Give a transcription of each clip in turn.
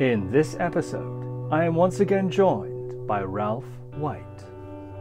In this episode, I am once again joined by Ralph White,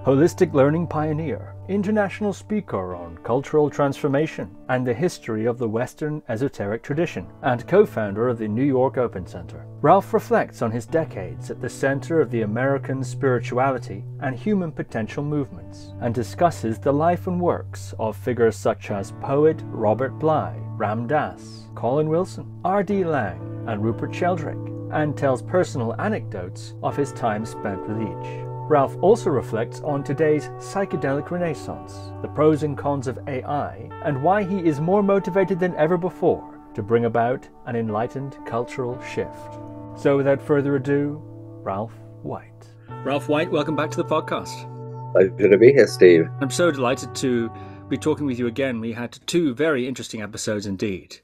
holistic learning pioneer, international speaker on cultural transformation and the history of the Western esoteric tradition, and co founder of the New York Open Center. Ralph reflects on his decades at the center of the American spirituality and human potential movements, and discusses the life and works of figures such as poet Robert Bly, Ram Dass, Colin Wilson, R.D. Laing, and Rupert Sheldrake, and tells personal anecdotes of his time spent with each. Ralph also reflects on today's psychedelic renaissance, the pros and cons of AI, and why he is more motivated than ever before to bring about an enlightened cultural shift. So, without further ado, Ralph White. Ralph White, welcome back to the podcast. Pleasure to be here, Steve. I'm so delighted to be talking with you again. We had two very interesting episodes indeed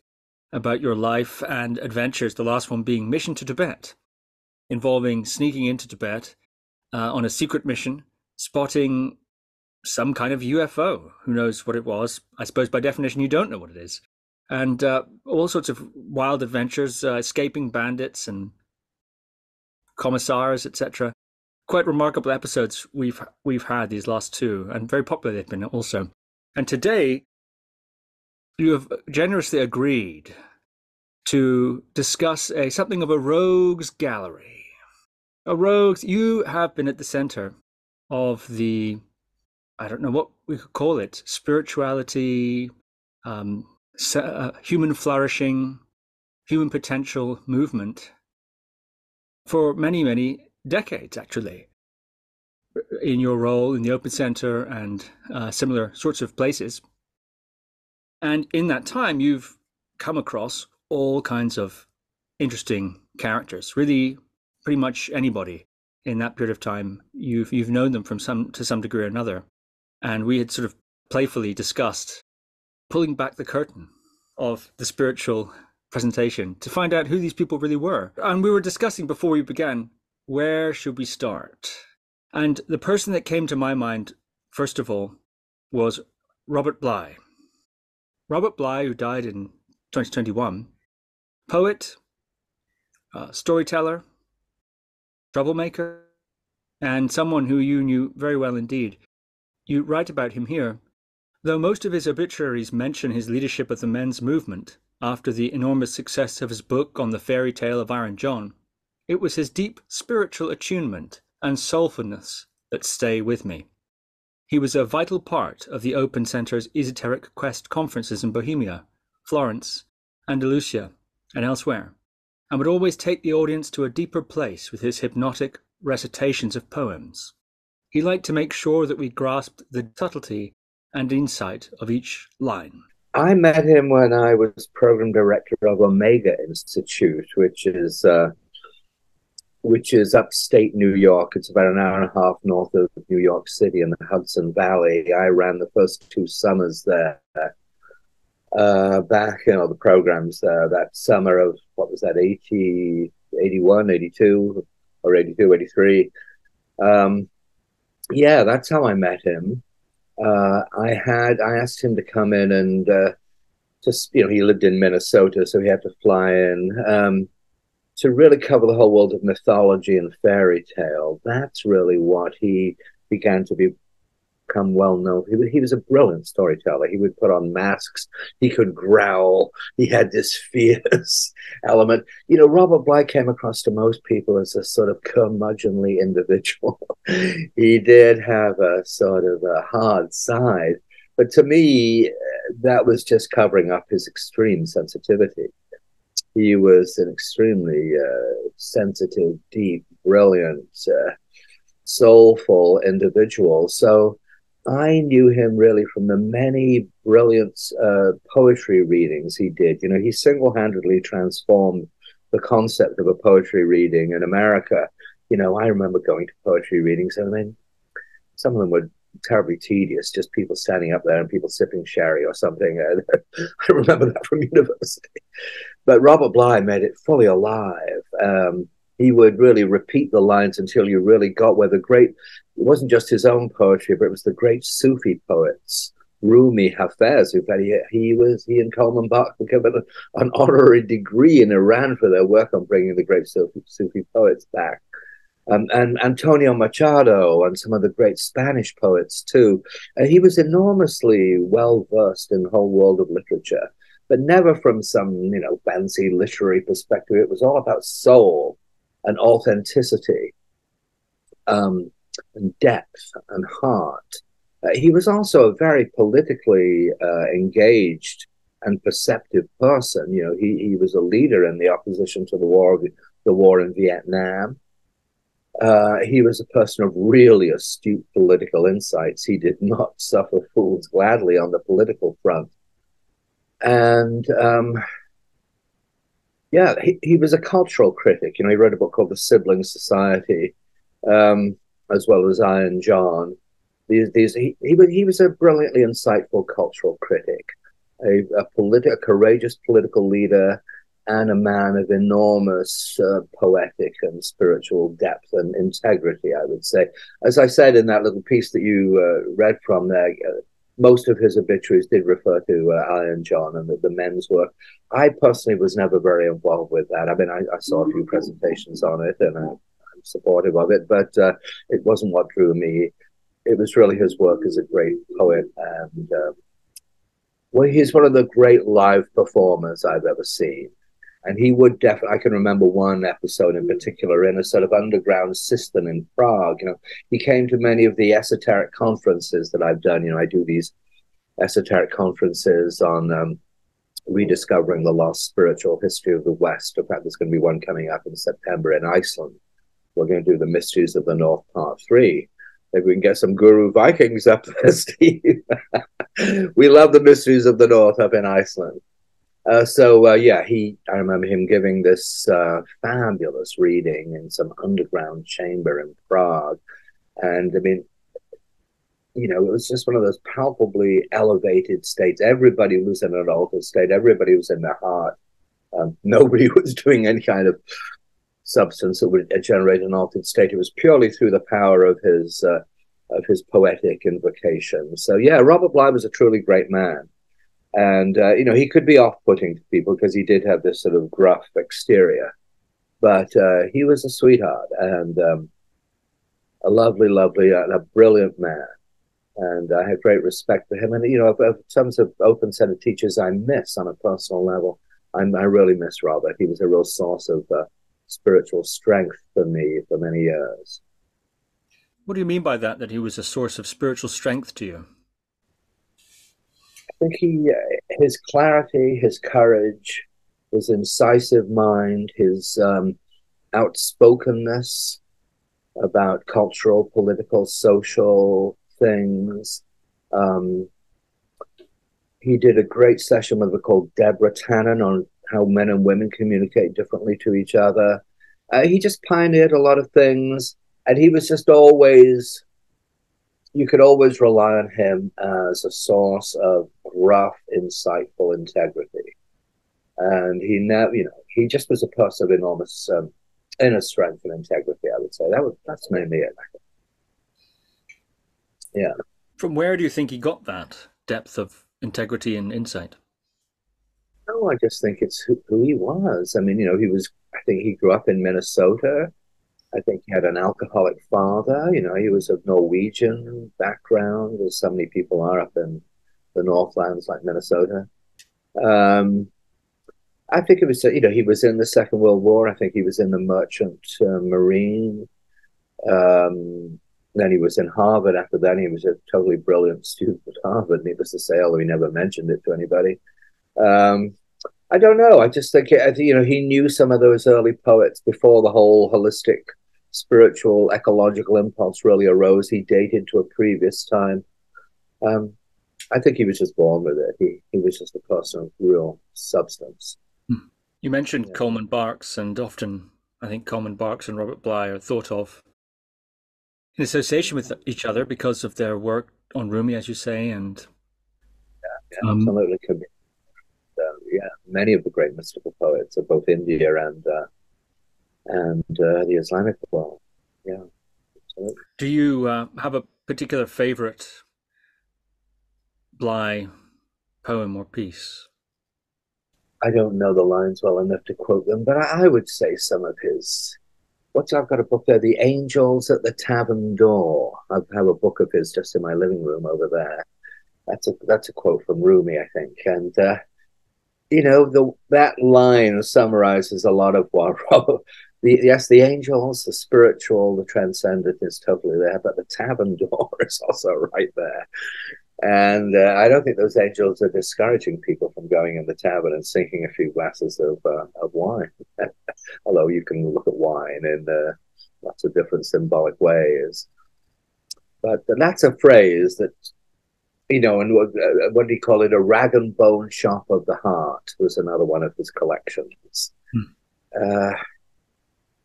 about your life and adventures, the last one being Mission to Tibet, involving sneaking into Tibet uh, on a secret mission, spotting some kind of UFO. Who knows what it was? I suppose by definition you don't know what it is. And uh, all sorts of wild adventures, uh, escaping bandits and commissars, etc. Quite remarkable episodes we've we've had these last two, and very popular they've been also. And today, you have generously agreed to discuss a something of a rogues gallery Oh, Rogues, you have been at the center of the, I don't know what we could call it, spirituality, um, uh, human flourishing, human potential movement for many, many decades, actually. In your role in the Open Center and uh, similar sorts of places. And in that time, you've come across all kinds of interesting characters, really pretty much anybody in that period of time. You've you've known them from some to some degree or another, and we had sort of playfully discussed pulling back the curtain of the spiritual presentation to find out who these people really were. And we were discussing before we began where should we start. And the person that came to my mind first of all was Robert Bly. Robert Bly, who died in 2021, poet, uh, storyteller, troublemaker, and someone who you knew very well indeed. You write about him here. Though most of his obituaries mention his leadership of the men's movement after the enormous success of his book on the fairy tale of Iron John, it was his deep spiritual attunement and soulfulness that stay with me. He was a vital part of the Open Center's Esoteric Quest conferences in Bohemia, Florence, Andalusia, and elsewhere and would always take the audience to a deeper place with his hypnotic recitations of poems. He liked to make sure that we grasped the subtlety and insight of each line. I met him when I was program director of Omega Institute, which is uh, which is upstate New York. It's about an hour and a half north of New York City in the Hudson Valley. I ran the first two summers there uh, back, you know, the programs uh, that summer of what was that, 80, 81, 82, or 82, 83. Um, yeah, that's how I met him. Uh, I had I asked him to come in and uh, just you know he lived in Minnesota, so he had to fly in um, to really cover the whole world of mythology and fairy tale. That's really what he began to be become well known. He, he was a brilliant storyteller. He would put on masks. He could growl. He had this fierce element. You know, Robert Bly came across to most people as a sort of curmudgeonly individual. he did have a sort of a hard side, but to me, uh, that was just covering up his extreme sensitivity. He was an extremely uh, sensitive, deep, brilliant, uh, soulful individual. So I knew him really from the many brilliant uh, poetry readings he did. You know, he single handedly transformed the concept of a poetry reading in America. You know, I remember going to poetry readings, and I mean, some of them were terribly tedious, just people standing up there and people sipping sherry or something. I remember that from university. But Robert Bly made it fully alive. Um, he would really repeat the lines until you really got where the great, it wasn't just his own poetry, but it was the great Sufi poets Rumi Hafez, who he, he was he and Coleman Barks were given an honorary degree in Iran for their work on bringing the great Sufi, Sufi poets back. Um, and Antonio Machado and some of the great Spanish poets too. And he was enormously well versed in the whole world of literature, but never from some you know fancy literary perspective. It was all about soul and authenticity, um, and depth and heart. Uh, he was also a very politically uh, engaged and perceptive person. You know, he, he was a leader in the opposition to the war, the war in Vietnam. Uh, he was a person of really astute political insights. He did not suffer fools gladly on the political front. And um, yeah, he, he was a cultural critic. You know, he wrote a book called The Sibling Society, um, as well as Iron John. These, these, he, he, he was a brilliantly insightful cultural critic, a, a, politi- a courageous political leader, and a man of enormous uh, poetic and spiritual depth and integrity, I would say. As I said in that little piece that you uh, read from there, uh, most of his obituaries did refer to uh, Iron John and the, the, men's work. I personally was never very involved with that. I mean, I, I saw a few presentations on it and I, am supportive of it, but uh, it wasn't what drew me. It was really his work as a great poet and. Um, well, he's one of the great live performers I've ever seen and he would definitely, I can remember one episode in particular in a sort of underground system in Prague. You know, he came to many of the esoteric conferences that I've done. You know, I do these esoteric conferences on um, rediscovering the lost spiritual history of the West. In fact, there's going to be one coming up in September in Iceland. We're going to do the Mysteries of the North Part 3. Maybe we can get some guru Vikings up there, Steve. we love the Mysteries of the North up in Iceland. Uh, so uh, yeah, he. I remember him giving this uh, fabulous reading in some underground chamber in Prague, and I mean, you know, it was just one of those palpably elevated states. Everybody was in an altered state. Everybody was in their heart. Um, nobody was doing any kind of substance that would generate an altered state. It was purely through the power of his uh, of his poetic invocation. So yeah, Robert Bly was a truly great man and uh, you know he could be off-putting to people because he did have this sort of gruff exterior. But uh, he was a sweetheart and um, a lovely lovely uh, and a brilliant man. And i have great respect for him. And you know of some of open set of teachers i miss on a personal level I'm, i really miss robert. He was a real source of uh, spiritual strength for me for many years. What do you mean by that that he was a source of spiritual strength to you think he, his clarity, his courage, his incisive mind, his um, outspokenness about cultural, political, social things. Um, he did a great session with a called Deborah Tannen on how men and women communicate differently to each other. Uh, he just pioneered a lot of things, and he was just always you could always rely on him as a source of rough, insightful integrity. And he never, you know, he just was a person of enormous um, inner strength and integrity. I would say that was that's mainly it. Yeah. From where do you think he got that depth of integrity and insight? No, I just think it's who, who he was. I mean, you know, he was. I think he grew up in Minnesota. I think he had an alcoholic father. You know, he was of Norwegian background, as so many people are up in the Northlands, like Minnesota. Um, I think it was, you know, he was in the Second World War. I think he was in the Merchant uh, Marine. Um, then he was in Harvard. After that, he was a totally brilliant student at Harvard, needless to say, although he never mentioned it to anybody. Um, I don't know. I just think, you know, he knew some of those early poets before the whole holistic spiritual ecological impulse really arose. He dated to a previous time. Um, I think he was just born with it. He he was just a person of real substance. Hmm. You mentioned yeah. Coleman Barks, and often I think Coleman Barks and Robert Bly are thought of in association with each other because of their work on Rumi, as you say, and yeah, yeah um, absolutely could be. Uh, yeah, many of the great mystical poets of both India and uh, and uh, the Islamic world. Yeah. Absolutely. Do you uh, have a particular favorite Bly poem or piece? I don't know the lines well enough to quote them, but I, I would say some of his. What's I've got a book there, The Angels at the Tavern Door. I have a book of his just in my living room over there. That's a that's a quote from Rumi, I think, and uh, you know the that line summarizes a lot of what Robert. The, yes, the angels, the spiritual, the transcendent is totally there, but the tavern door is also right there. And uh, I don't think those angels are discouraging people from going in the tavern and sinking a few glasses of, uh, of wine. Although you can look at wine in uh, lots of different symbolic ways. But that's a phrase that, you know, and what, uh, what do you call it? A rag and bone shop of the heart was another one of his collections. Hmm.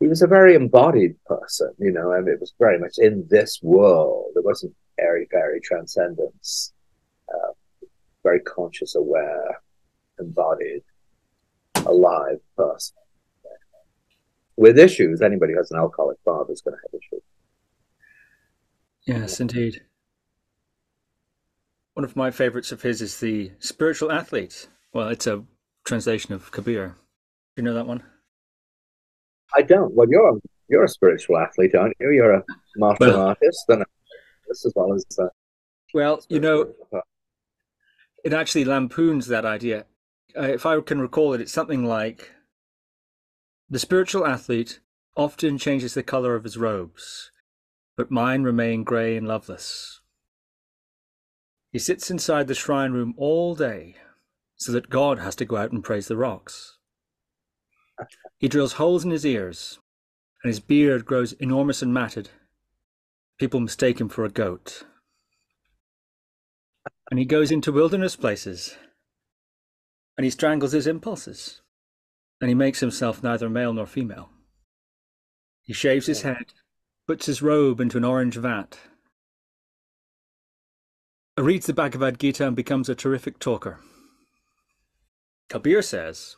He was a very embodied person, you know, mean, it was very much in this world. It wasn't airy fairy transcendence, uh, very conscious, aware, embodied, alive person. With issues, anybody who has an alcoholic father is going to have issues. Yes, indeed. One of my favorites of his is the spiritual athlete. Well, it's a translation of Kabir. You know that one? I don't. Well, you're a, you're a spiritual athlete, aren't you? You're a martial well, artist and this as well as. Uh, well, you know, it actually lampoons that idea. Uh, if I can recall it, it's something like the spiritual athlete often changes the color of his robes, but mine remain grey and loveless. He sits inside the shrine room all day, so that God has to go out and praise the rocks. He drills holes in his ears, and his beard grows enormous and matted. People mistake him for a goat. And he goes into wilderness places. And he strangles his impulses. And he makes himself neither male nor female. He shaves his head, puts his robe into an orange vat, reads the Bhagavad Gita and becomes a terrific talker. Kabir says,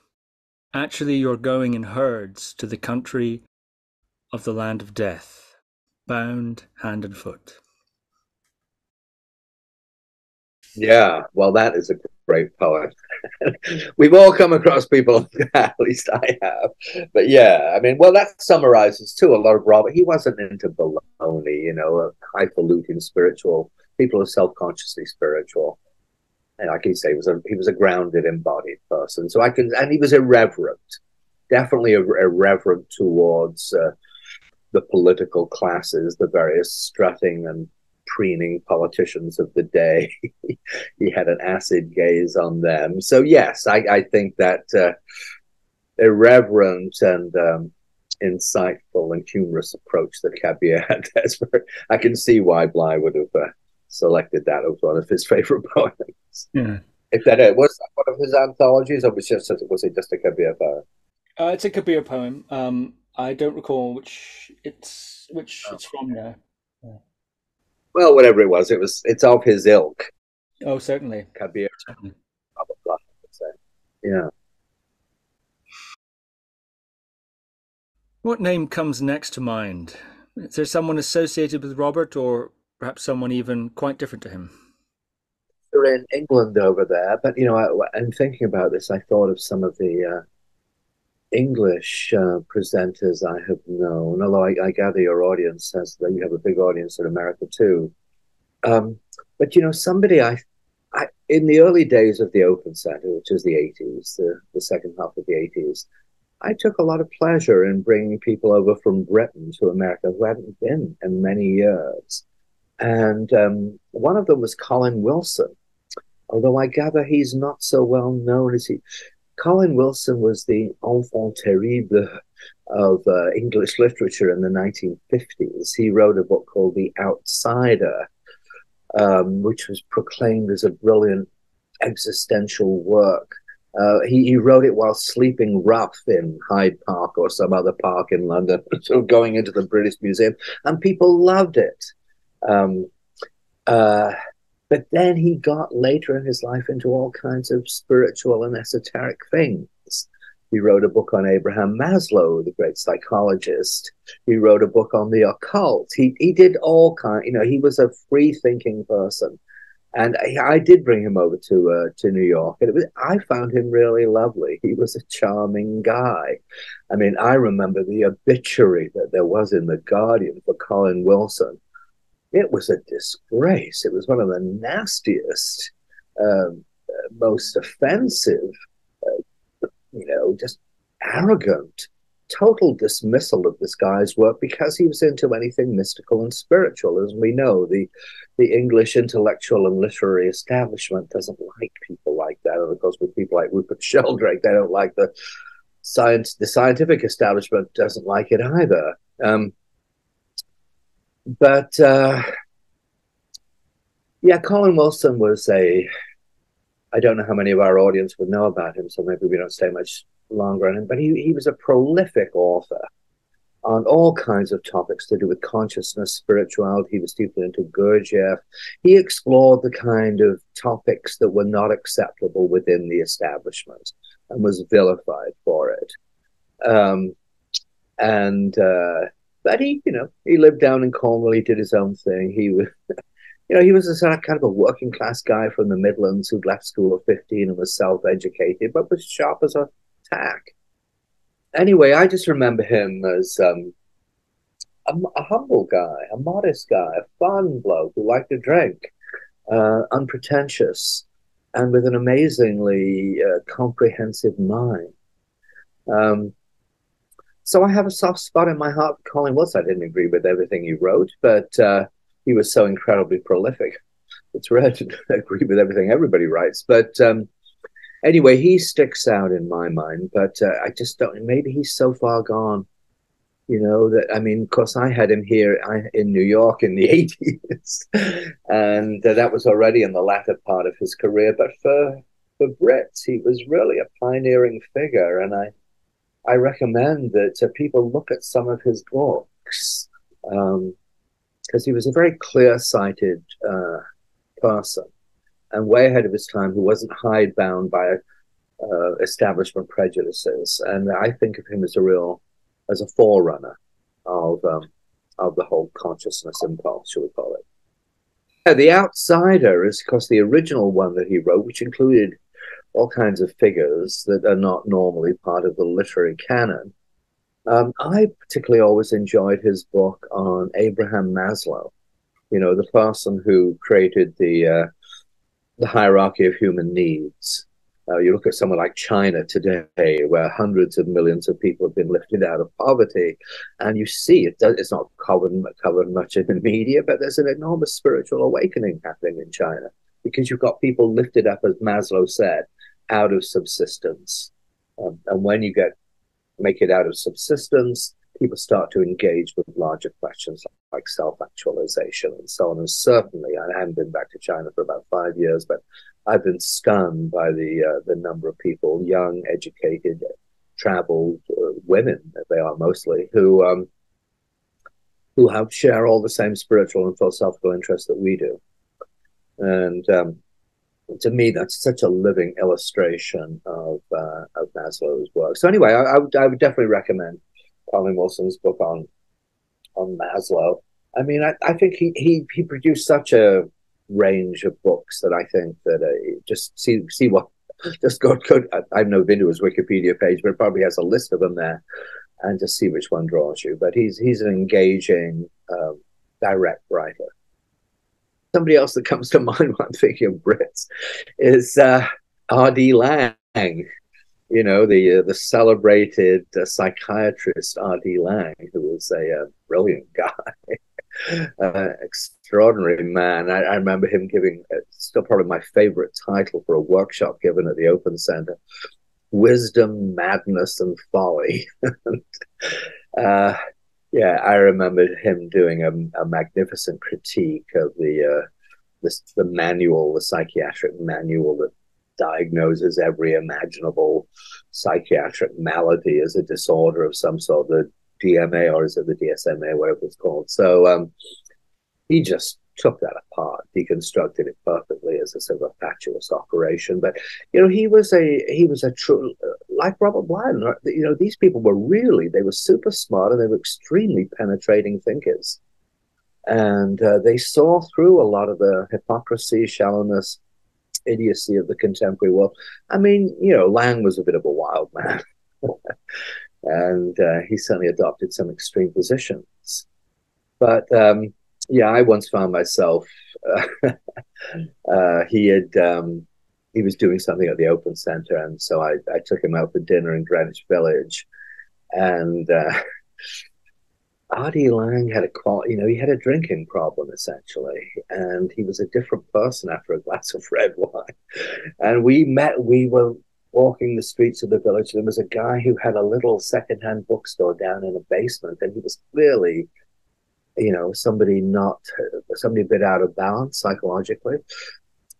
Actually, you're going in herds to the country of the land of death bound hand and foot. Yeah, well, that is a great poem. We've all come across people, at least I have. But yeah, I mean, well, that summarizes too a lot of Robert. He wasn't into baloney, you know, highfalutin spiritual. People are self-consciously spiritual. And like you say, he was a he was a grounded, embodied person. So I can, and he was irreverent, definitely irreverent towards uh, the political classes, the various strutting and preening politicians of the day. he had an acid gaze on them. So, yes, I, I think that uh, irreverent and um, insightful and humorous approach that Kabir had, I can see why Bly would have uh, selected that as one of his favorite poems. Yeah. If that uh, was that one of his anthologies, or was, just, was it just a Kabir poem? Uh, it's a Kabir poem. Um, I don't recall which it's which oh. it's from now. Yeah. Well, whatever it was, it was it's of his ilk. Oh, certainly. Kabir. Certainly. Yeah. What name comes next to mind? Is there someone associated with Robert, or perhaps someone even quite different to him? They're in England over there, but you know, I, am thinking about this. I thought of some of the uh, English uh, presenters I have known, although I, I, gather your audience has that you have a big audience in America too. Um, but you know, somebody I, I, in the early days of the Open Center, which is the 80s, the, the second half of the 80s, I took a lot of pleasure in bringing people over from Britain to America who hadn't been in many years. And um, one of them was Colin Wilson, although I gather he's not so well known as he. Colin Wilson was the enfant terrible of uh, English literature in the 1950s. He wrote a book called The Outsider, um, which was proclaimed as a brilliant existential work. Uh, he, he, wrote it while sleeping rough in Hyde Park or some other park in London, of going into the British Museum, and people loved it. Um, uh, but then he got later in his life into all kinds of spiritual and esoteric things. He wrote a book on Abraham Maslow, the great psychologist. He wrote a book on the occult. He he did all kind. You know, he was a free thinking person, and I, I, did bring him over to uh, to New York, and it was, I found him really lovely. He was a charming guy. I mean, I remember the obituary that there was in the Guardian for Colin Wilson. It was a disgrace. It was one of the nastiest, um, uh, most offensive, uh, you know, just arrogant total dismissal of this guy's work because he was into anything mystical and spiritual. As we know, the the English intellectual and literary establishment doesn't like people like that. And of course, with people like Rupert Sheldrake, they don't like the science. The scientific establishment doesn't like it either. Um, but uh, yeah, Colin Wilson was a. I don't know how many of our audience would know about him, so maybe we don't stay much longer on him, but he, he was a prolific author on all kinds of topics to do with consciousness, spirituality. He was deeply into Gurdjieff. He explored the kind of topics that were not acceptable within the establishment and was vilified for it. Um, and uh, but he, you know, he lived down in Cornwall. He did his own thing. He was. You know, he was a kind of a working class guy from the Midlands who'd left school at 15 and was self educated, but was sharp as a tack. Anyway, I just remember him as um, a, a, humble guy, a modest guy, a fun bloke who liked to drink, uh, unpretentious, and with an amazingly uh, comprehensive mind. Um, so I have a soft spot in my heart for Colin Woods. I didn't agree with everything he wrote, but uh, he was so incredibly prolific. It's rare to agree with everything everybody writes, but um, anyway, he sticks out in my mind, but uh, I just don't. Maybe he's so far gone, you know. That I mean, of course, I had him here in New York in the eighties, and uh, that was already in the latter part of his career. But for for Brits, he was really a pioneering figure, and I I recommend that uh, people look at some of his books because um, he was a very clear-sighted uh, person and way ahead of his time, who wasn't hidebound by uh, establishment prejudices. And I think of him as a real, as a forerunner of um, of the whole consciousness impulse, shall we call it? Yeah, the Outsider is, of course, the original one that he wrote, which included all kinds of figures that are not normally part of the literary canon. Um, I particularly always enjoyed his book on Abraham Maslow, you know, the person who created the uh, the hierarchy of human needs. Uh, you look at someone like China today, where hundreds of millions of people have been lifted out of poverty, and you see it does, it's not covered, covered much in the media, but there's an enormous spiritual awakening happening in China because you've got people lifted up, as Maslow said, out of subsistence. Um, and when you get make it out of subsistence, people start to engage with larger questions like self-actualization and so on. And certainly, I haven't been back to China for about five years, but I've been stunned by the uh, the number of people, young, educated, traveled uh, women, that they are mostly, who um, who have share all the same spiritual and philosophical interests that we do. And um, to me, that's such a living illustration of uh, of Maslow's work. So anyway, I, I, would, I would definitely recommend Colin Wilson's book on on Maslow. I mean, I, I think he, he he produced such a range of books that I think that uh, just see see what just go go. I've never been to his Wikipedia page, but it probably has a list of them there, and just see which one draws you. But he's he's an engaging, um, direct writer. Somebody else that comes to mind when I'm thinking of Brits is uh, R.D. Laing you know, the uh, the celebrated uh, psychiatrist R.D. Laing, who was a uh, brilliant guy, uh, extraordinary man. I, I, remember him giving, uh, still probably my favorite title for a workshop given at the Open Center, Wisdom, Madness, and Folly. and, yeah, I remember him doing a, a magnificent critique of the, the the manual, the psychiatric manual that diagnoses every imaginable psychiatric malady as a disorder of some sort, the DMA or is it the DSMA, whatever it's called. So um, he just took that apart, deconstructed it perfectly as a sort of a fatuous operation. But you know, he was a he was a true like Robert Blyden. You know, these people were really they were super smart and they were extremely penetrating thinkers. And uh, they saw through a lot of the hypocrisy, shallowness, idiocy of the contemporary world. I mean, you know, Laing was a bit of a wild man. and uh, he certainly adopted some extreme positions. But um, yeah, I once found myself, uh, he had, um, he was doing something at the Open Center. And so I, I took him out for dinner in Greenwich Village. And, uh, R.D. Laing had a qual- you know, he had a drinking problem essentially, and he was a different person after a glass of red wine. And we met. We were walking the streets of the village. There was a guy who had a little secondhand bookstore down in a basement, and he was clearly, you know, somebody not somebody a bit out of balance psychologically.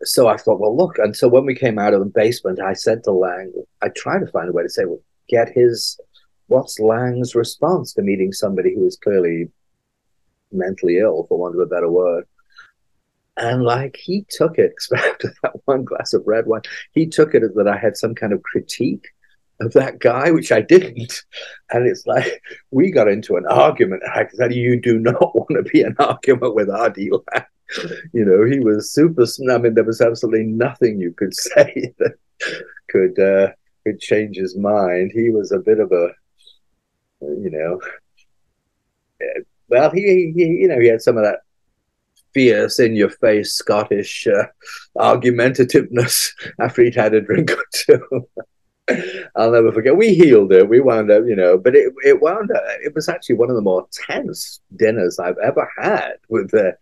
So I thought, well, look. And so when we came out of the basement, I said to Laing, I tried to find a way to say, well, get his what's Laing's response to meeting somebody who is clearly mentally ill, for want of a better word? And like he took it, after that one glass of red wine, he took it as that I had some kind of critique of that guy, which I didn't. And it's like we got into an argument. I said, "You do not want to be an argument with. Laing." You know, he was super. I mean, there was absolutely nothing you could say that could uh, could change his mind. He was a bit of a you know. Well, he, he, you know, he had some of that fierce, in your face Scottish uh, argumentativeness after he'd had a drink or two. I'll never forget. We healed it. We wound up, you know, but it it wound up. It was actually one of the more tense dinners I've ever had with uh,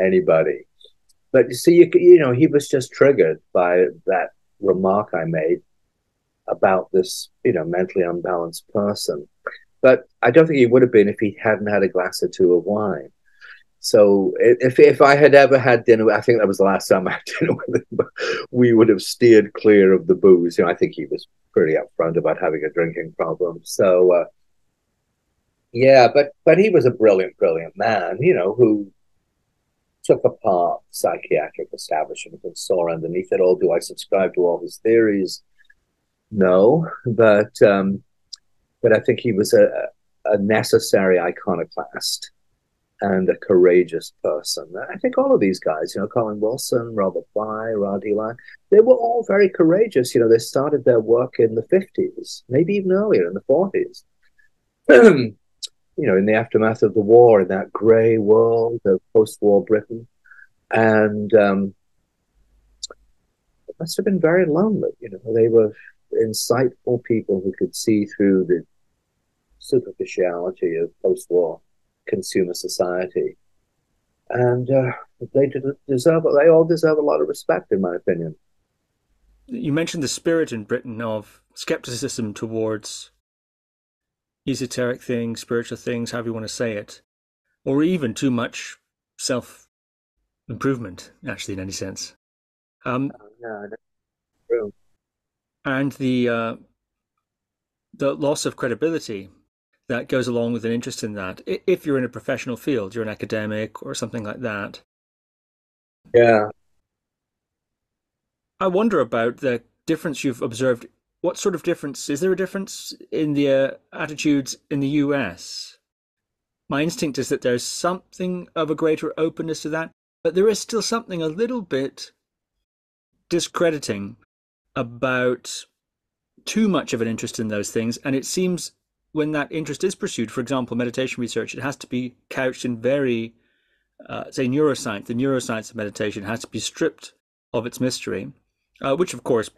anybody. But you see, you you know, he was just triggered by that remark I made about this, you know, mentally unbalanced person. But I don't think he would have been if he hadn't had a glass or two of wine. So if if I had ever had dinner, I think that was the last time I had dinner with him. We would have steered clear of the booze. You know, I think he was pretty upfront about having a drinking problem. So uh, yeah, but but he was a brilliant, brilliant man. You know, who took apart psychiatric establishment and saw underneath it all. Do I subscribe to all his theories? No, but um, but I think he was a, a necessary iconoclast and a courageous person. I think all of these guys, you know, Colin Wilson, Robert Bly, R.D. Laing, they were all very courageous. You know, they started their work in the 50s, maybe even earlier in the 40s. you know, in the aftermath of the war, in that grey world of post-war Britain. And um, it must have been very lonely. You know, they were insightful people who could see through the superficiality of post-war consumer society, and uh, they deserve they all deserve a lot of respect, in my opinion. You mentioned the spirit in Britain of skepticism towards esoteric things, spiritual things, however you want to say it, or even too much self improvement, actually, in any sense. Um, no, true. And the uh, the loss of credibility that goes along with an interest in that. If you're in a professional field, you're an academic or something like that. Yeah. I wonder about the difference you've observed. What sort of difference is there a difference in the uh, attitudes in the US? My instinct is that there's something of a greater openness to that, but there is still something a little bit discrediting about too much of an interest in those things, and it seems when that interest is pursued, for example, meditation research, it has to be couched in very, uh, say, neuroscience. The neuroscience of meditation has to be stripped of its mystery, uh, which, of course,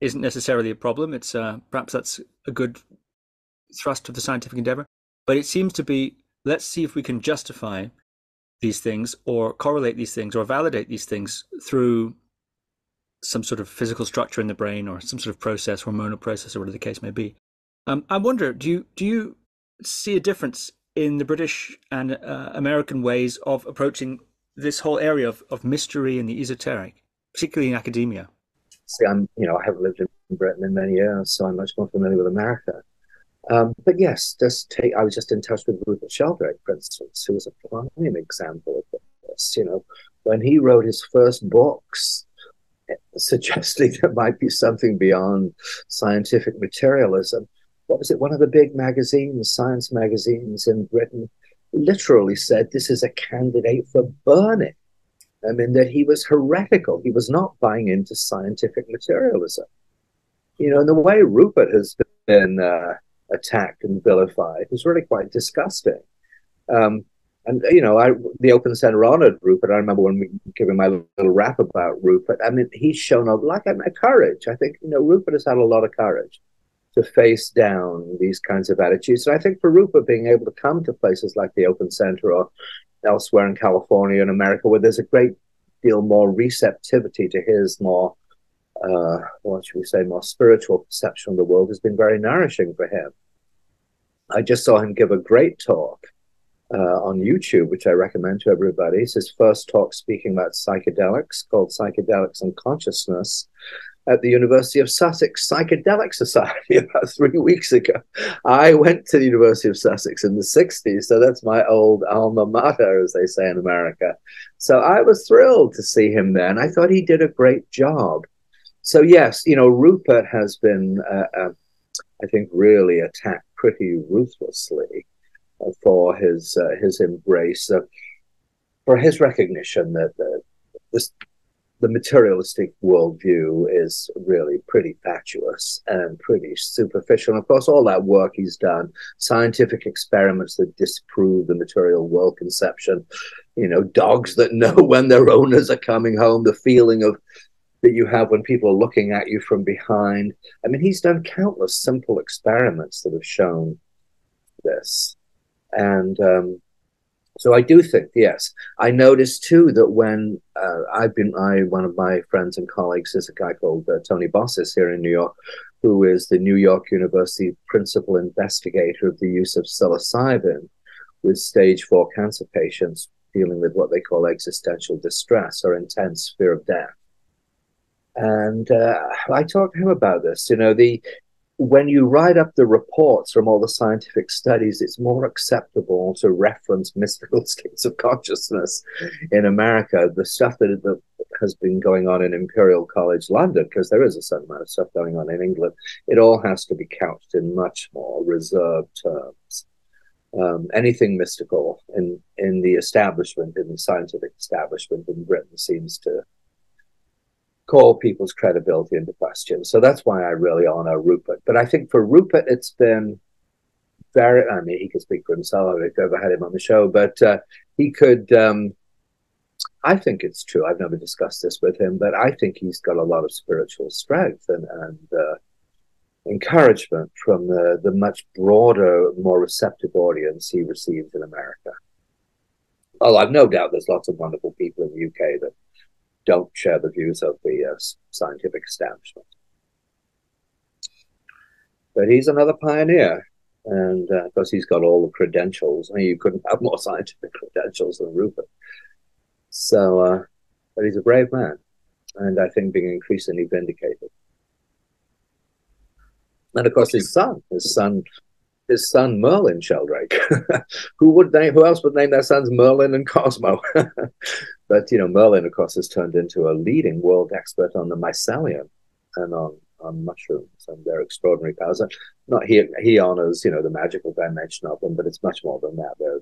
isn't necessarily a problem. It's uh, perhaps that's a good thrust of the scientific endeavor, but it seems to be let's see if we can justify these things or correlate these things or validate these things through some sort of physical structure in the brain or some sort of process, hormonal process, or whatever the case may be. Um, I wonder, do you do you see a difference in the British and uh, American ways of approaching this whole area of, of mystery and the esoteric, particularly in academia? See, I'm you know I haven't lived in Britain in many years, so I'm much more familiar with America. Um, but yes, just take. I was just in touch with Rupert Sheldrake, for instance, who was a prime example of this. You know, when he wrote his first books, suggesting there might be something beyond scientific materialism what was it? One of the big magazines, science magazines in Britain, literally said this is a candidate for burning. I mean, that he was heretical. He was not buying into scientific materialism. You know, and the way Rupert has been uh, attacked and vilified is really quite disgusting. Um, and you know, I the Open Center honored Rupert. I remember when we giving my little rap about Rupert. I mean, he's shown a lot of courage. I think you know Rupert has had a lot of courage to face down these kinds of attitudes. And I think for Rupert being able to come to places like the Open Center or elsewhere in California and America, where there's a great deal more receptivity to his more, uh, what should we say, more spiritual perception of the world, has been very nourishing for him. I just saw him give a great talk uh, on YouTube, which I recommend to everybody. It's his first talk speaking about psychedelics called Psychedelics and Consciousness at the University of Sussex Psychedelic Society about three weeks ago. I went to the University of Sussex in the 60s, so that's my old alma mater, as they say in America. So I was thrilled to see him there, and I thought he did a great job. So, yes, you know, Rupert has been, uh, uh, I think, really attacked pretty ruthlessly uh, for his, uh, his embrace, of, for his recognition that this the materialistic worldview is really pretty fatuous and pretty superficial. And of course, all that work he's done, scientific experiments that disprove the material world conception, you know, dogs that know when their owners are coming home, the feeling of that you have when people are looking at you from behind. I mean, he's done countless simple experiments that have shown this. And um, so I do think, yes. I noticed too that when uh, I've been, I one of my friends and colleagues is a guy called uh, Tony Bossis here in New York, who is the New York University principal investigator of the use of psilocybin with stage four cancer patients dealing with what they call existential distress or intense fear of death. And uh, I talked to him about this. You know, the when you write up the reports from all the scientific studies, it's more acceptable to reference mystical states of consciousness in America. The stuff that, that has been going on in Imperial College London, because there is a certain amount of stuff going on in England, it all has to be couched in much more reserved terms. Um, anything mystical in, in the establishment, in the scientific establishment in Britain, seems to call people's credibility into question. So that's why I really honor Rupert. But I think for Rupert, it's been very, I mean, he could speak for himself if I ever had him on the show, but uh, he could, um, I think it's true. I've never discussed this with him, but I think he's got a lot of spiritual strength and, and uh, encouragement from the, the much broader, more receptive audience he receives in America. Oh, I've no doubt there's lots of wonderful people in the UK that don't share the views of the uh, scientific establishment. But he's another pioneer, and uh, of course, he's got all the credentials. I mean, you couldn't have more scientific credentials than Rupert. So, uh, but he's a brave man, and I think being increasingly vindicated. And of course, his son, his son his son Merlin Sheldrake. who would name? Who else would name their sons Merlin and Cosmo? but you know, Merlin, of course, has turned into a leading world expert on the mycelium and on on mushrooms and their extraordinary powers. And not he he honors you know the magical dimension of them, but it's much more than that. They're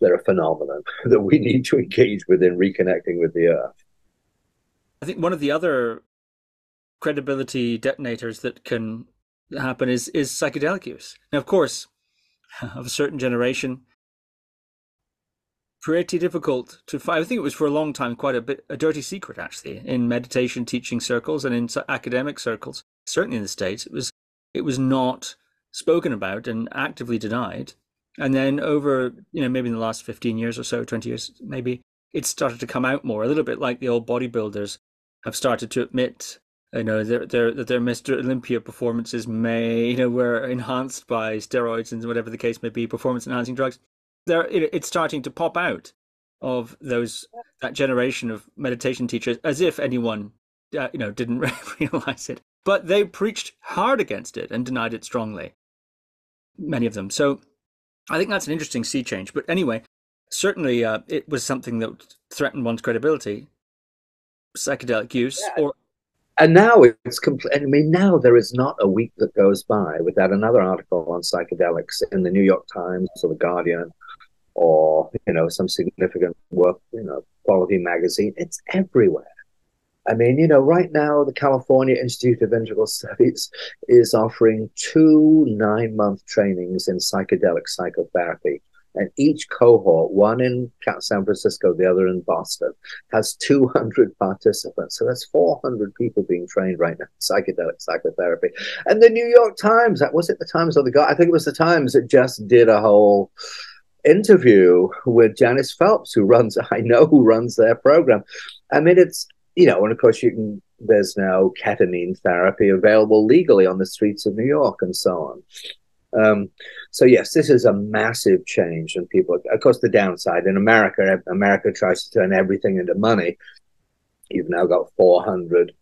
they're a phenomenon that we need to engage with in reconnecting with the earth. I think one of the other credibility detonators that can happen is is psychedelic use. Now, of course, of a certain generation, pretty difficult to find. I think it was for a long time quite a bit a dirty secret actually in meditation teaching circles and in academic circles. Certainly in the states, it was it was not spoken about and actively denied. And then over you know maybe in the last fifteen years or so, twenty years maybe, it started to come out more. A little bit like the old bodybuilders have started to admit you know their their their Mr. Olympia performances may you know were enhanced by steroids and whatever the case may be, performance enhancing drugs. There, it, it's starting to pop out of those that generation of meditation teachers as if anyone uh, you know didn't realize it, but they preached hard against it and denied it strongly. Many of them. So I think that's an interesting sea change. But anyway, certainly uh, it was something that threatened one's credibility psychedelic use yeah. or and now it's complete. I mean, now there is not a week that goes by without another article on psychedelics in the New York Times or the Guardian or you know some significant work, you know, quality magazine. It's everywhere. I mean, you know, right now the California Institute of Integral Studies is offering two nine-month trainings in psychedelic psychotherapy. And each cohort, one in San Francisco, the other in Boston, has 200 participants. So that's 400 people being trained right now psychedelic psychotherapy. And the New York Times, that was it the Times or the guy? I think it was the Times that just did a whole interview with Janis Phelps, who runs, I know who runs their program. I mean, it's, you know, and of course you can, there's now ketamine therapy available legally on the streets of New York and so on. Um, so yes, this is a massive change, and people, of course, the downside in America, America tries to turn everything into money. You've now got 400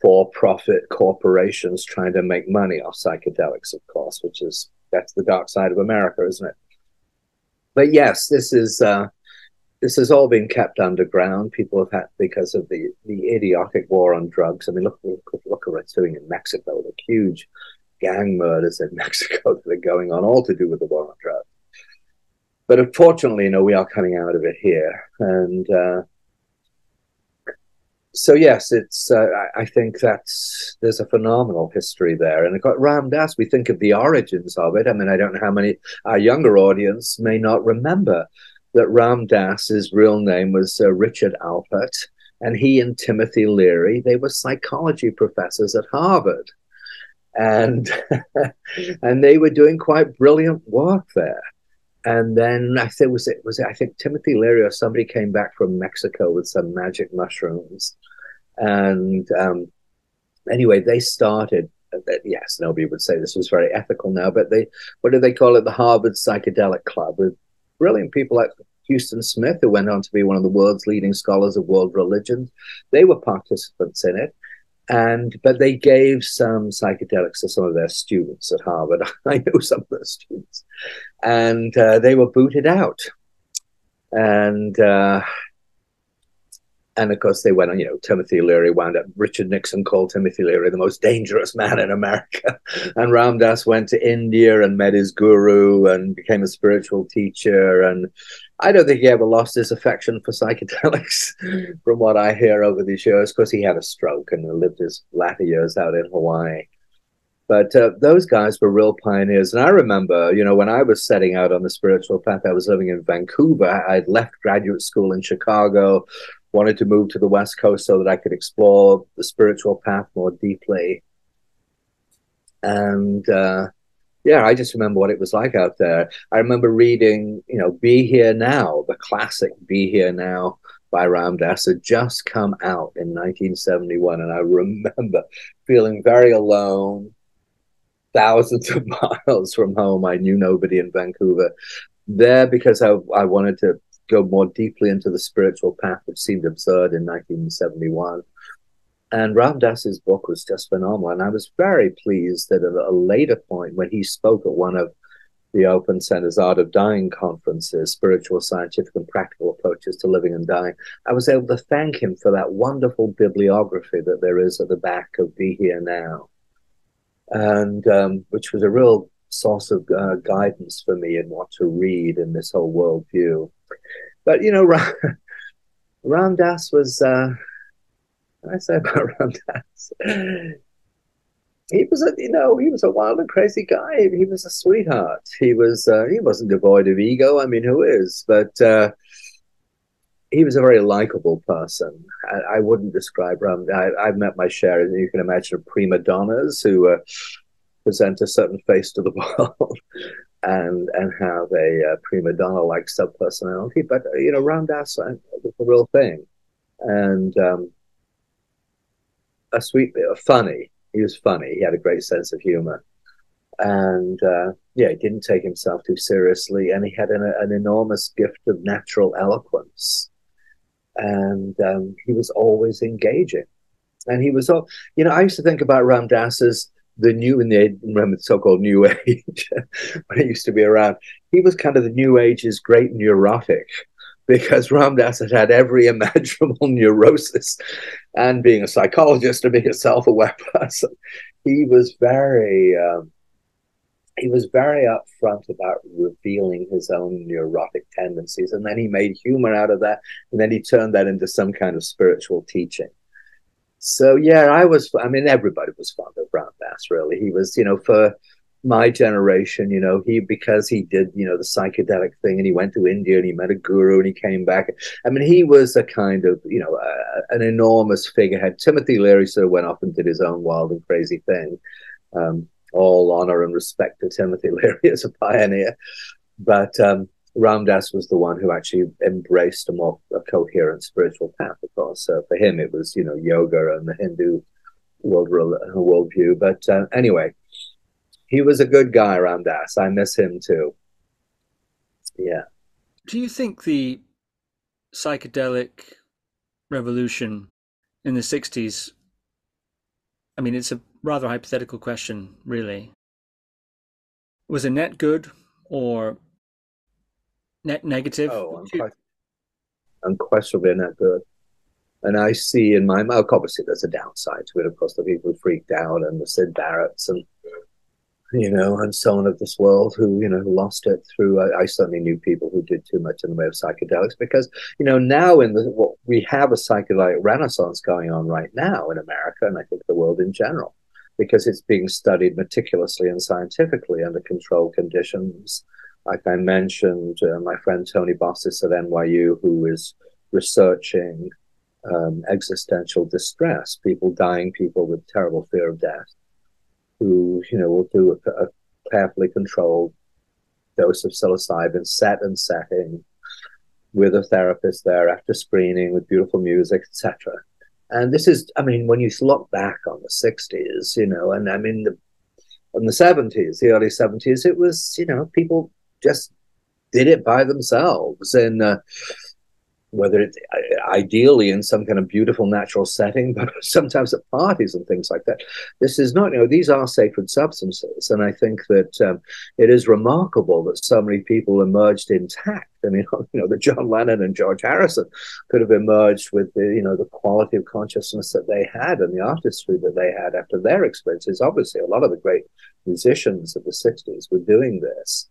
for-profit corporations trying to make money off psychedelics, of course, which is that's the dark side of America, isn't it? But yes, this is uh, this has all been kept underground. People have had because of the the idiotic war on drugs. I mean, look look, look at what it's doing in Mexico. The huge gang murders in Mexico that are going on, all to do with the war on drugs. But unfortunately, you know, we are coming out of it here, and uh, so yes, it's. Uh, I think that's there's a phenomenal history there, and Ram Dass. We think of the origins of it. I mean, I don't know how many our younger audience may not remember that Ram Dass's real name was uh, Richard Alpert, and he and Timothy Leary they were psychology professors at Harvard and and they were doing quite brilliant work there. And then I think was it was it, I think Timothy Leary or somebody came back from Mexico with some magic mushrooms, and um, anyway they started. Uh, yes, nobody would say this was very ethical now, but they what do they call it? The Harvard Psychedelic Club with brilliant people like Huston Smith, who went on to be one of the world's leading scholars of world religions. They were participants in it and but they gave some psychedelics to some of their students at Harvard. I know some of the students, and uh, they were booted out. And uh, and of course, they went on, you know, Timothy Leary wound up, Richard Nixon called Timothy Leary the most dangerous man in America. and Ram Dass went to India and met his guru and became a spiritual teacher. And I don't think he ever lost his affection for psychedelics from what I hear over these years. Of course, he had a stroke and lived his latter years out in Hawaii. But uh, those guys were real pioneers. And I remember, you know, when I was setting out on the spiritual path, I was living in Vancouver. I'd left graduate school in Chicago, wanted to move to the West Coast so that I could explore the spiritual path more deeply. And uh, yeah, I just remember what it was like out there. I remember reading, you know, Be Here Now, the classic Be Here Now by Ram Dass had just come out in 1971. And I remember feeling very alone, thousands of miles from home. I knew nobody in Vancouver. There because I, I wanted to go more deeply into the spiritual path, which seemed absurd in 1971. And Ram Dass's book was just phenomenal. And I was very pleased that at a later point, when he spoke at one of the Open Center's Art of Dying conferences, Spiritual, Scientific, and Practical Approaches to Living and Dying, I was able to thank him for that wonderful bibliography that there is at the back of Be Here Now, and um, which was a real source of uh, guidance for me in what to read in this whole worldview. But you know, Ram, Ram was. Uh, I say about Ram Dass? He was a, you know, he was a wild and crazy guy. He was a sweetheart. He was, uh, he wasn't devoid of ego. I mean, who is? But uh, he was a very likable person. I, I wouldn't describe Ram. I, have met my share, and you can imagine, prima donnas who uh, present a certain face to the world and and have a, a prima donna like sub personality. But you know, Ram Dass was the real thing, and um, a sweet, bit of funny. He was funny. He had a great sense of humor, and uh, yeah, he didn't take himself too seriously, and he had an, an enormous gift of natural eloquence, and um, he was always engaging. And he was all, you know, I used to think about Ram Dass as the new in the so-called new age when it used to be around he was kind of the new age's great neurotic because Ram Dass had had every imaginable neurosis and being a psychologist and being a self-aware person he was very um, he was very upfront about revealing his own neurotic tendencies, and then he made humor out of that, and then he turned that into some kind of spiritual teaching. So yeah, I was. I mean, everybody was fond of Ram Dass. Really, he was. You know, for my generation, you know, he because he did, you know, the psychedelic thing, and he went to India and he met a guru and he came back. I mean, he was a kind of, you know, uh, an enormous figurehead. Timothy Leary sort of went off and did his own wild and crazy thing. Um, all honor and respect to Timothy Leary as a pioneer, but um, Ram Dass was the one who actually embraced a more a coherent spiritual path. Of course, so for him it was, you know, yoga and the Hindu world worldview. But uh, anyway he was a good guy, Ram Dass. I miss him too. Yeah. Do you think the psychedelic revolution in the 60s? I mean, it's a rather hypothetical question, really. Was it net good or net negative? Oh, unquestionably net good. And I see in my mouth, obviously, there's a downside to it. Of course, the people who freaked out and the Syd Barretts and you know, and so on of this world who, you know, lost it through. I, I, certainly knew people who did too much in the way of psychedelics because, you know, now in the what we have a psychedelic renaissance going on right now in America and I think the world in general because it's being studied meticulously and scientifically under controlled conditions. Like I mentioned, uh, my friend Tony Bossis at NYU, who is researching um, existential distress, people dying, people with terrible fear of death who you know will do a, a carefully controlled dose of psilocybin, set and setting, with a therapist there after screening with beautiful music, etc. And this is, I mean, when you look back on the '60s, you know, and I mean the in the '70s, the early '70s, it was, you know, people just did it by themselves, and uh, whether it's ideally in some kind of beautiful natural setting, but sometimes at parties and things like that. This is not, you know, these are sacred substances. And I think that um, it is remarkable that so many people emerged intact. I mean, you know, the John Lennon and George Harrison could have emerged with the, you know, the quality of consciousness that they had and the artistry that they had after their experiences. Obviously, a lot of the great musicians of the 60s were doing this.